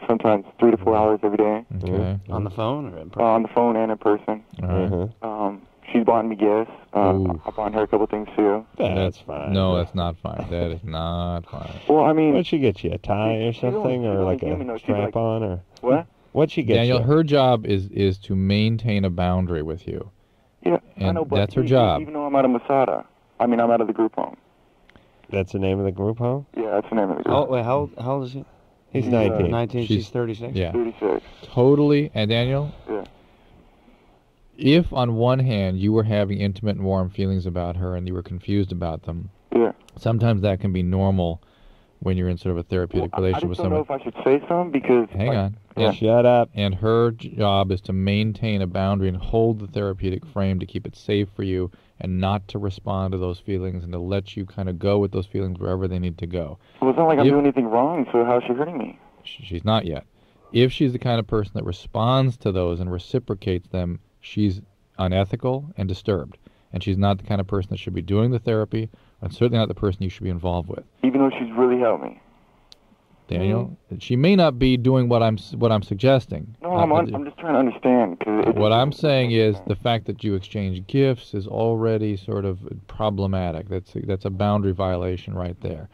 sometimes three to four hours every day. okay. On the phone or in Uh, person? on the phone and in person. All right. Um, she's bought me gifts. Ooh. I bought her a couple things too. That's fine. No, that's not fine. That is not fine. Well, I mean, What'd she get you? A tie or something, or like gave me no- a strap like- on, or what? What'd she get Daniel, you? her job is is to maintain a boundary with you. Yeah, I know, but that's her e- e- job. Even though I'm out of Masada, I mean, I'm out of the group home. That's the name of the group home. Yeah, that's the name of the group. How, wait, how, old- how old is he? He's He's, 19. uh, 19, she's, She's- 36. Yeah, 36. totally. And Daniel, Yeah. if on one hand you were having intimate and warm feelings about her and you were confused about them, Yeah. sometimes that can be normal when you're in sort of a therapeutic I, I relationship with don't know someone. if I should say something because. Hang like, on. Yeah. Shut up. And her job is to maintain a boundary and hold the therapeutic frame to keep it safe for you and not to respond to those feelings and to let you kind of go with those feelings wherever they need to go. Well, it's not like I'm doing anything wrong, so how's she hurting me? She's not yet. If she's the kind of person that responds to those and reciprocates them, she's unethical and disturbed. And she's not the kind of person that should be doing the therapy, and certainly not the person you should be involved with. Even though she's really helped me. Daniel, she may not be doing what I'm what I'm suggesting. No, I'm, Uh, un- I'm just trying to understand. Cause what I'm saying is the fact that you exchange gifts is already sort of problematic. That's that's a boundary violation right there,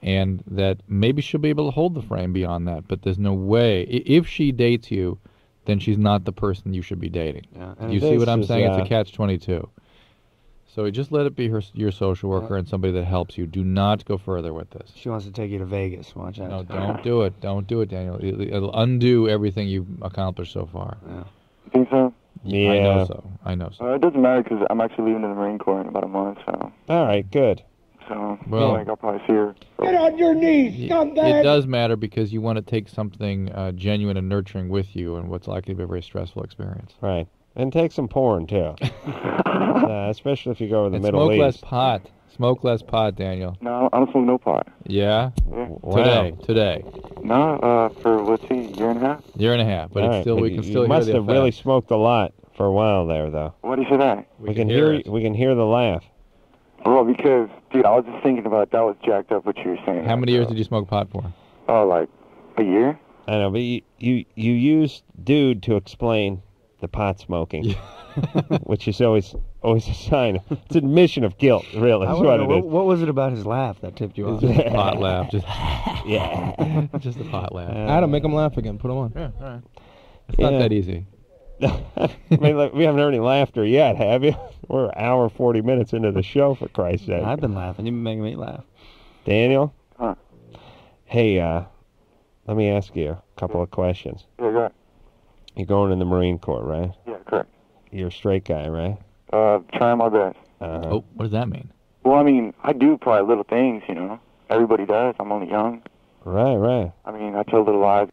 and that maybe she'll be able to hold the frame beyond that. But there's no way if she dates you, then she's not the person you should be dating. and you see what I'm is, saying? uh, it's a catch twenty two. So just let it be her your social worker and somebody that helps you. Do not go further with this. She wants to take you to Vegas. Watch out. No, don't do it. Don't do it, Daniel. It- It'll undo everything you've accomplished so far. Yeah. Think so? Yeah. I know so. I know so. Uh, it doesn't matter because I'm actually leaving the Marine Corps in about a month, so All right, good. so Well- like I'll probably see her. Get on your knees, It, scumbag! it does matter because you want to take something uh, genuine and nurturing with you in what's likely to be a very stressful experience. Right. And take some porn, too. uh, especially if you go to the and Middle smoke East. less pot. Smoke less pot, Daniel. No, I don't smoke no pot. Yeah? Wow. Today. Today. No, uh, for let's see, year and a half. Year and a half. But All it's right, still we you- can you still hear must the have really smoked a lot for a while there, though. What do you say that? We, can hear, it. we can hear the laugh. Well, because dude, I was just thinking about that was jacked up what you were saying. How many years did you smoke pot for? Oh, like a year. I know, but you you, you used dude to explain the pot smoking, which is always always a sign. It's an admission of guilt, really. Is what know, it what, is. what was it about his laugh that tipped you off? It's just a pot laugh. Just Yeah. just a pot laugh. Adam, make him laugh again. Put him on. Yeah, all right. It's not that easy. I mean, like, we haven't heard any laughter yet, have you? We're an hour forty minutes into the show, for Christ's sake. I've been laughing. You've been making me laugh. Daniel. Huh. Hey, uh, let me ask you a couple of questions. Yeah, go ahead. You're going in the Marine Corps, right? Yeah, correct. You're a straight guy, right? Uh, trying my best. Uh-huh. Oh, what does that mean? Well, I mean, I do probably little things, you know. Everybody does. I'm only young. Right, right. I mean, I tell little lies.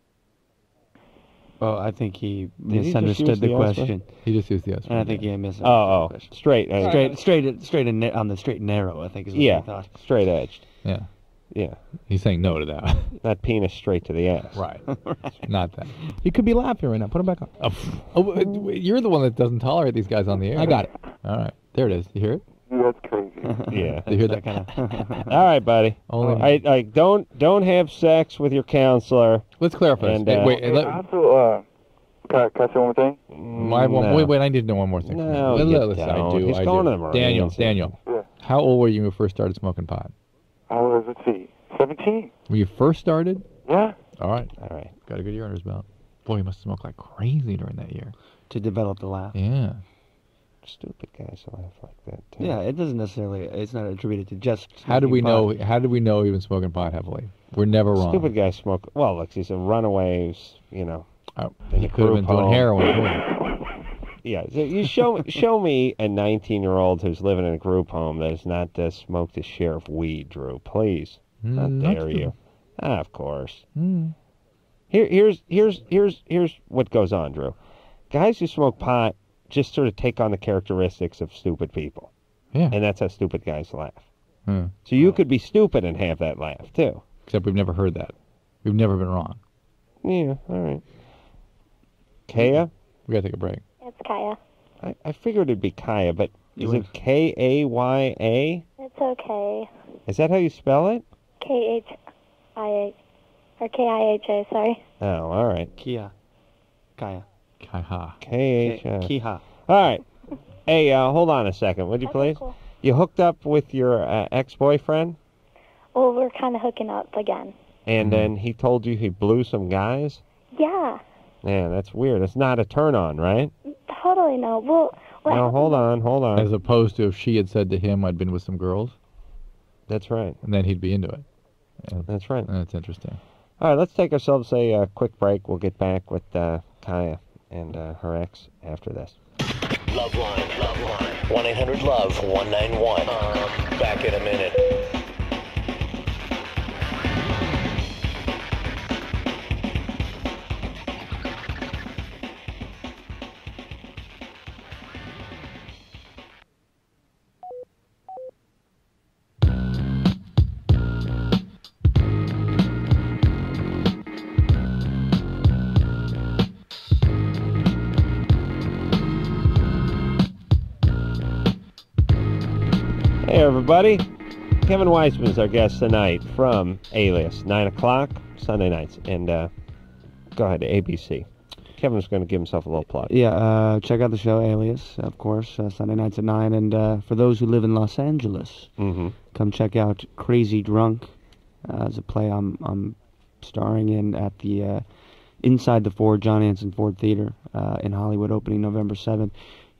Oh, I think he Did he misunderstood the the question. He just used the S And I think yeah. he misunderstood Oh, the oh, question. straight. uh, Straight, straight, straight, and na- on the straight and narrow. I think is what Yeah, he thought. straight edged. Yeah. Yeah, He's saying no to that. not penis straight to the ass. right. right. Not that. He could be laughing right now. Put him back on. Oh, oh, w- w- you're the one that doesn't tolerate these guys on the air. I got it. All right. There it is. You hear it? Dude, that's crazy. Yeah. You hear that? Kind of... All right, buddy. Only- I, I don't don't have sex with your counselor. Let's clarify. this. And, Hey, uh, wait, Hey, let- also, uh, can I, can I say one more thing? my one, no. wait, wait, I need to know one more thing. No, Let- you let- listen, I don't. do. He's I going do. to the Marines. Daniel, Daniel, Yeah. how old were you when you first started smoking pot? I was, let's see, 17? When you first started? Yeah. All right. All right. Got a good year under his belt. Boy, you must have smoked like crazy during that year. to develop the laugh. Yeah. Stupid guys laugh like that. Too. Yeah, it doesn't necessarily. It's not attributed to just. How do we smoking know? How do we know he was smoking pot heavily? We're never wrong. Stupid guys smoke. Well, look, he's a runaway. You know. Oh, he could have been group doing heroin. Yeah, so you show show me a 19 year old who's living in a group home that has not uh, smoked his share of weed, Drew. Please, Mm, how not dare you? Ah, of course. Mm. Here, here's here's here's here's what goes on, Drew. Guys who smoke pot just sort of take on the characteristics of stupid people, Yeah. and that's how stupid guys laugh. Hmm. So you could be stupid and have that laugh too. Except we've never heard that. We've never been wrong. Yeah, all right. Kaya, We gotta take a break. It's Kaya. I, I figured it'd be Kaya, but is it K A Y A? It's okay. Is that how you spell it? K H I H or K I H A. Sorry. Oh, all right. Kia, Kaya, Kaiha. K H. uh, Kiha. All right. Hey, uh, hold on a second, would you Okay, please? cool. You hooked up with your uh, ex-boyfriend, Well, we're kind of hooking up again. and Mm-hmm. then he told you he blew some guys. Yeah. Man, that's weird. It's not a turn on, right? Totally no. Well, what No, hold on, hold on. As opposed to if she had said to him, "I'd been with some girls," That's right. and then he'd be into it. Yeah, That's right. That's interesting. All right, let's take ourselves a uh, quick break. We'll get back with uh, Kaya and uh, her ex after this. Loveline, Loveline. 1 800 Love 191. Um, back in a minute. Everybody. Kevin Weisman's our guest tonight from Alias, 9 o'clock, Sunday nights. And uh, go ahead, to ABC. Kevin's going to give himself a little plug. Yeah, uh, check out the show Alias, of course, uh, Sunday nights at 9. And uh, for those who live in Los Angeles, Mhm. come check out Crazy Drunk. Uh, it's a play I'm, I'm starring in at the uh, Inside the Ford, John Anson Ford Theater uh, in Hollywood, opening November 7th.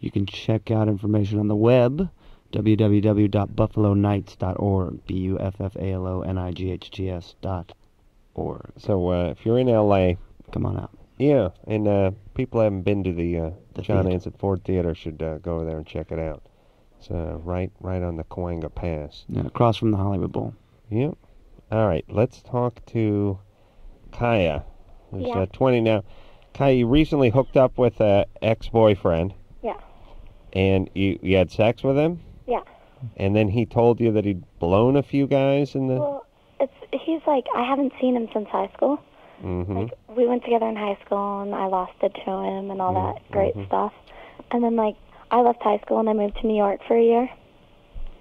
You can check out information on the web, www.buffalonights.org, B-U-F-F-A-L-O-N-I-G-H-T-S dot org. So uh, if you're in L.A., come on out. Yeah, and uh, people haven't been to the, uh, The John theater. Anson Ford Theater should uh, go over there and check it out. It's uh, right right on the Cahuenga Pass. Yeah, across from the Hollywood Bowl. Yep. All right, let's talk to Kaya, who's Yeah. uh, 20 now. Kaya, you recently hooked up with a ex-boyfriend, Yeah. and you, you had sex with him, Yeah. And then he told you that he'd blown a few guys in the... Well, it's he's like I haven't seen him since high school. hmm We went together in high school, and I lost it to him and all that great mhm. stuff. And then like I left high school and I moved to New York for a year,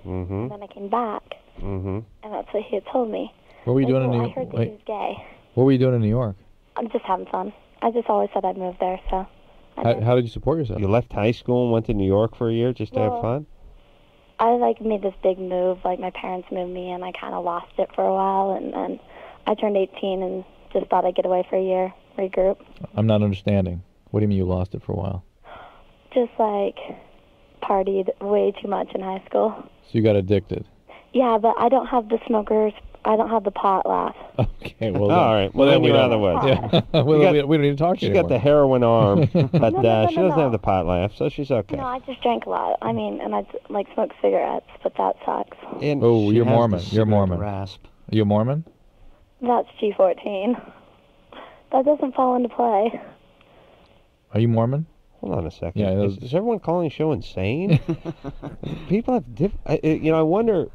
hmm and then I came back, hmm and that's what he had told me. What were you And doing in so New I York? heard that Wait. he was gay. What were you doing in New York? I'm just having fun. I just always said I'd move there, so How, how did you support yourself? You left high school and went to New York for a year just to have fun? I like made this big move. Like my parents moved me, and I kind of lost it for a while, and then I turned 18 and just thought I'd get away for a year, regroup. I'm not understanding. What do you mean you lost it for a while? Just like partied way too much in high school. So you got addicted. Yeah, but I don't have the smokers. I don't have the pot laugh. Okay, well, All right. Well, then you're out of the woods. Yeah. well, You got- we, we don't need to talk to She's you got the heroin arm, but No, no, uh, no, she no, doesn't no. have the pot laugh, so she's okay. No, I just drank a lot. I mean, and I like smoked cigarettes, but that sucks. And oh, you're Mormon. You're Mormon. rasp. Are you a Mormon? That's G14. That doesn't fall into play. Are you Mormon? Hold on a second. Yeah, is, is everyone calling the show insane? People have diff. I, I- you know, I wonder.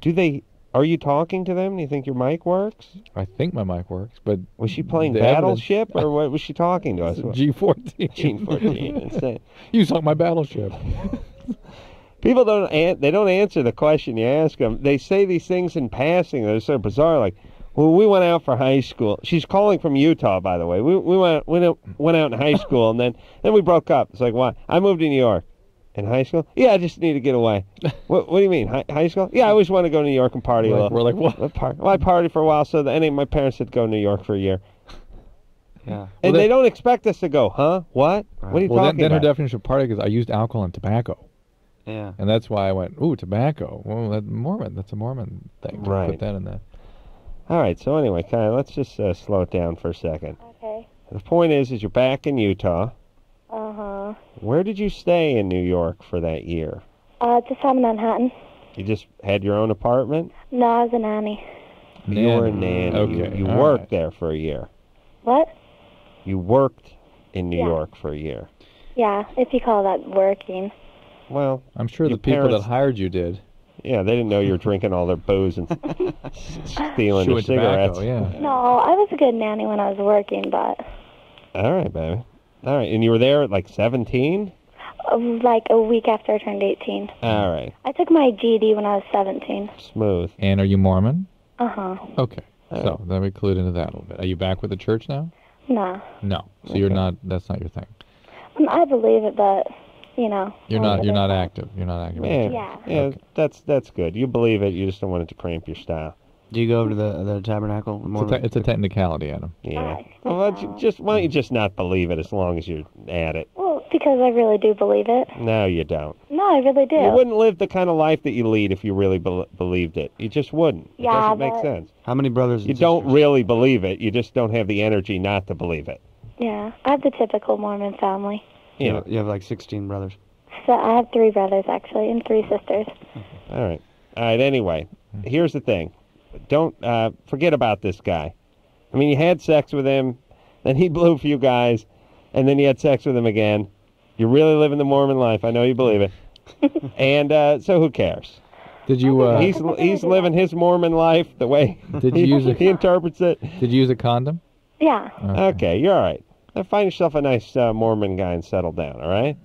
Do they? Are you talking to them? Do you think your mic works? I think my mic works, but was she playing the evidence- Battleship or what was she talking to us? G14. G14. Insane. You saw my battleship. People don't an- they don't answer the question you ask them. They say these things in passing that are so bizarre. Like, well, we went out for high school. She's calling from Utah, by the way. We we went went out, went out in high school, and then then we broke up. It's like, why? I moved to New York. In high school? Yeah, I just need to get away. what, what do you mean? High, high school? Yeah, I always want to go to New York and party a We're little. like- we're like, what? Par- well, I partied for a while, so that any my parents said go to New York for a year. Yeah. And Well, they don't expect us to go, huh? What? What are you well, then, talking then her about? definition of party is I used alcohol and tobacco. Yeah. And that's why I went, ooh, tobacco. Well, that Mormon. That's a Mormon thing. Right. Put that in there. All right. So anyway, Kyle, let's just uh, slow it down for a second. Okay. The point is, is you're back in Utah. Uh huh. Where did you stay in New York for that year? Uh, just out in Manhattan. You just had your own apartment. No, I was a nanny. You were a Nanny. nanny. You, you worked right. there for a year. What? You worked in New Yeah. York for a year. Yeah, if you call that working. Well, I'm sure the people parents- that hired you did. Yeah, they didn't know you were drinking all their booze and stealing their Chewing tobacco, cigarettes. yeah. No, I was a good nanny when I was working, but All right, baby. All right, and you were there at like 17. uh, like a week after I turned 18. All right, I took my GED when I was 17. smooth. And are you Mormon? Uh huh. Okay. So then we clued into that a little bit. Are you back with the church now? No. No. So you're not. That's not your thing. Um, I believe it, but you know. You're not. You're not active. You're not active. in Yeah. Yeah. yeah, that's that's good. You believe it. You just don't want it to cramp your style. Do you go over to the the tabernacle? It's a, te- it's a technicality, Adam. Yeah. Well, why don't you just why don't you just not believe it as long as you're at it? Well, because I really do believe it. No, you don't. No, I really do. You wouldn't live the kind of life that you lead if you really bel believed it. You just wouldn't. It Yeah, doesn't make but- sense. How many brothers? You don't really believe it. You just don't have the energy not to believe it. Yeah, I have the typical Mormon family. You, Yeah. have, you have like 16 brothers. So I have three brothers actually, and three sisters. All right. All right. Anyway, here's the thing. Don't uh, forget about this guy. I mean, you had sex with him, then he blew a few guys, and then you had sex with him again. You're really living the Mormon life. I know you believe it. and uh, so who cares? Did you? Uh, he's he's living his Mormon life the way Did he, you use a- he interprets it. Did you use a condom? Yeah. Okay, you're all right. Now find yourself a nice uh, Mormon guy and settle down. All right.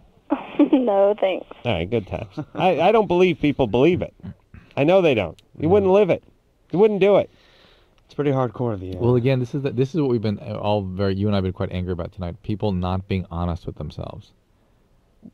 no, thanks. All right, good times. I, I don't believe people believe it. I know they don't. You wouldn't live it. You wouldn't do it. It's pretty hardcore. The uh, Well, again, this is the, this is what we've been uh, all very. You and I have been quite angry about tonight. People not being honest with themselves.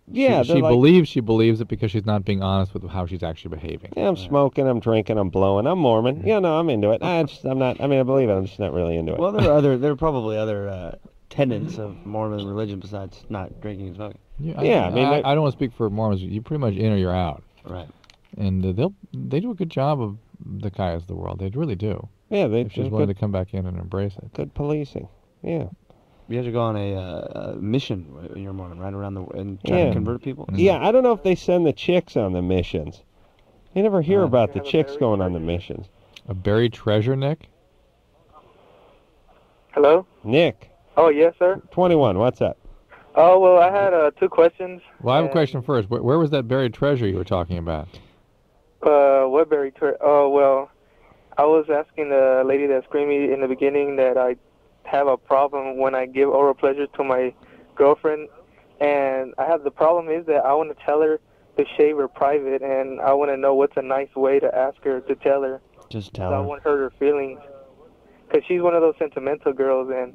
Yeah, she, she like- believes she believes it because she's not being honest with how she's actually behaving. Yeah, I'm smoking, I'm drinking, I'm blowing, I'm Mormon. Yeah, no, I'm into it. I just, I'm not. I mean, I believe it. I'm just not really into it. well, there are other. There are probably other uh, tenets of Mormon religion besides not drinking and smoking. Yeah, I, I, I don't want to speak for Mormons. You're pretty much in or you're out. Right. And uh, they'll they do a good job of the Kayas of the world. They really do. Yeah, they if she's willing good- to come back in and embrace it. Good policing. Yeah. You have to go on a, uh, a mission in you're right around the and try yeah. to convert people. Yeah, I don't know if they send the chicks on the missions. You never hear Uh, about the chicks going on the missions. A buried treasure, Nick. Hello? Nick, Oh, yes, sir. 21. What's up? Oh, well, I had uh, two questions. Well, I have a question first. Where, where was that buried treasure you were talking about? Uh, what berry tur Oh, well, I was asking the lady that screamed me in the beginning that I have a problem when I give oral pleasure to my girlfriend. And I have the problem is that I want to tell her to shave her private, and I want to know what's a nice way to ask her to tell her. Just tell I her. won't hurt her feelings. Because she's one of those sentimental girls, and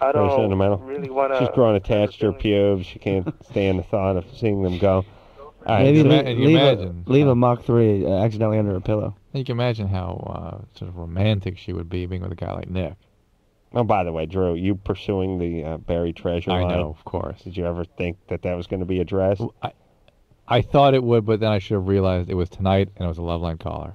I don't really want to. She's growing attached to her pubes. She can't stand the thought of seeing them go. All right, Maybe so- leave, leave, a, leave a Mach 3 uh, accidentally under a pillow. You can imagine how uh, sort of romantic she would be being with a guy like Nick. Oh, by the way, Drew, you pursuing the uh, buried treasure I line? know, of course. Did you ever think that that was going to be addressed? I, I thought it would, but then I should have realized it was tonight and it was a Loveline caller.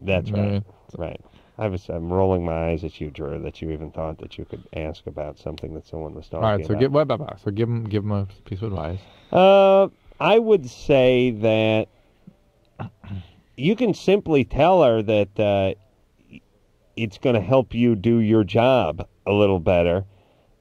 That's You know what I right. Right. I was. I'm rolling my eyes at you, Drew, that you even thought that you could ask about something that someone was talking about. All right, so about. give what about so give him give him a piece of advice. Uh, I would say that you can simply tell her that uh, it's going to help you do your job a little better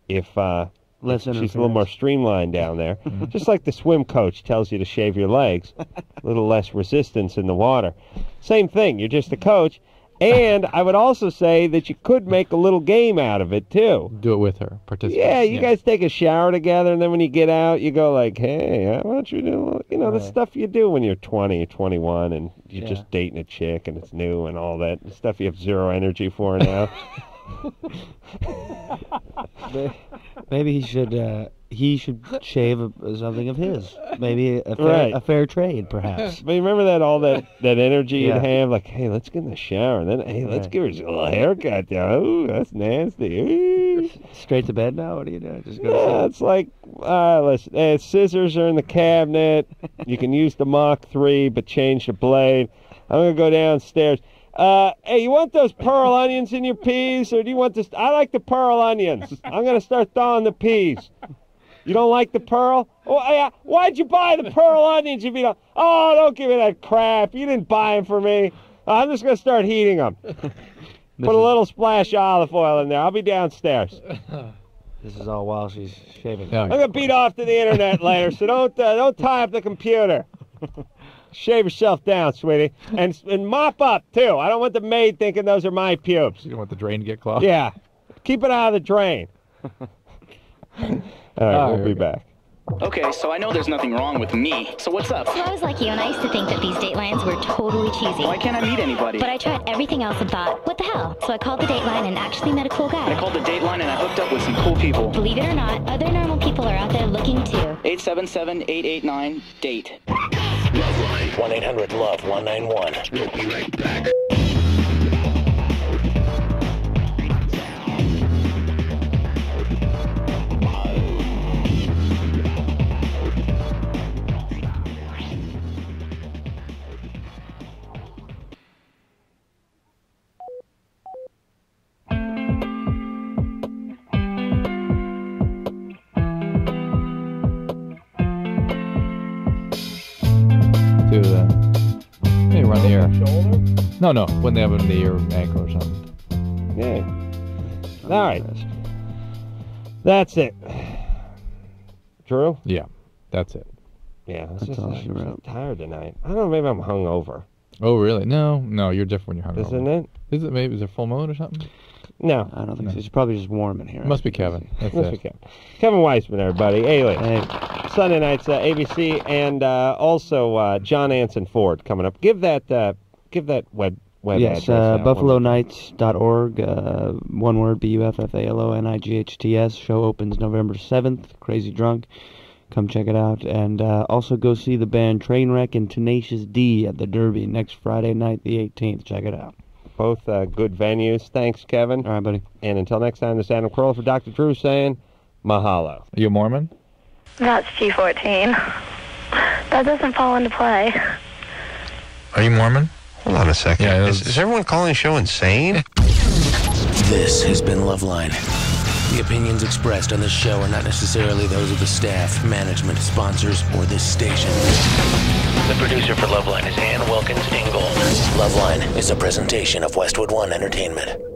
if uh, Less she's a little more streamlined down there. Mm-hmm. Just like the swim coach tells you to shave your legs, a little less resistance in the water. Same thing. You're just a coach. And I would also say that you could make a little game out of it too. Do it with her. Participate. Yeah, you guys take a shower together, and then when you get out, you go like, "Hey, why don't you do?" You know, the stuff you do when you're 20, 21, and you're Yeah. just dating a chick, and it's new and all that the stuff you have zero energy for now. May- Maybe he should uh, he should shave a, something of his. Maybe a fair, Right. a fair trade, perhaps. but you remember that all that that energy Yeah. you'd have, like, "Hey, let's get in the shower," and then, "Hey, let's Right. give her a little haircut." Now, ooh, that's nasty. Ooh. Straight to bed now. What are you doing? Just go to Yeah, sleep? it's like, uh, listen, uh, scissors are in the cabinet. you can use the Mach 3, but change the blade. I'm going to go downstairs. Uh, hey, you want those pearl onions in your peas, or do you want this? I like the pearl onions. I'm going to start thawing the peas. You don't like the pearl? Oh, yeah. Why'd you buy the pearl onions if you don't? Oh, don't give me that crap. You didn't buy them for me. I'm just going to start heating them. Put a little splash of olive oil in there. I'll be downstairs. This is all while she's shaving. I'm gonna beat off to the internet later, so don't uh, don't tie up the computer. Shave yourself down, sweetie, and and mop up too. I don't want the maid thinking those are my pubes. You don't want the drain to get clogged. Yeah, keep it out of the drain. All right, Ah, we'll here be we go. back. Okay, so I know there's nothing wrong with me. So what's up? So I was like you, and I used to think that these datelines were totally cheesy. Why can't I meet anybody? But I tried everything else and thought, what the hell? So I called the dateline and actually met a cool guy. I called the Dateline and I hooked up with some cool people. Believe it or not, other normal people are out there looking too. 877-889-DATE. 1-800-LOVE-191. We'll be right back. The air. No, no. When they have a knee or ankle or something. Yeah. All right. That's it. Drew. Yeah, that's it. Yeah, That's just, all I'm she just wrote. tired tonight. I don't know. Maybe I'm hungover. Oh, really? No, no. You're different when you're hungover. Isn't it? Is it maybe? Is it full moon or something? No. I don't think so. It's probably just warm in here. It must be Kevin. That's Must it. be Kevin. Kevin Weisman, everybody. Alias. Hey, Sunday nights, uh, ABC, and uh, also uh, John Anson Ford coming up. Give that uh, give that web web yes, address uh, out one BuffaloNights.org. Uh, one word: B U F F A L O N I G H T S. Show opens November seventh. Crazy Drunk. Come check it out, and uh, also go see the band Trainwreck and Tenacious D at the Derby next Friday night, the 18th. Check it out. Both uh, good venues. Thanks, Kevin. All right, buddy. And until next time, this is Adam Carolla for Dr. Drew saying mahalo. Are you a Mormon? That's G14. That doesn't fall into play. Are you Mormon? Hold on a second. Yeah, it is, was- is everyone calling the show insane? This has been Loveline. The opinions expressed on this show are not necessarily those of the staff, management, sponsors, or this station. The producer for Loveline is Ann Wilkins Ingold. Loveline is a presentation of Westwood One Entertainment.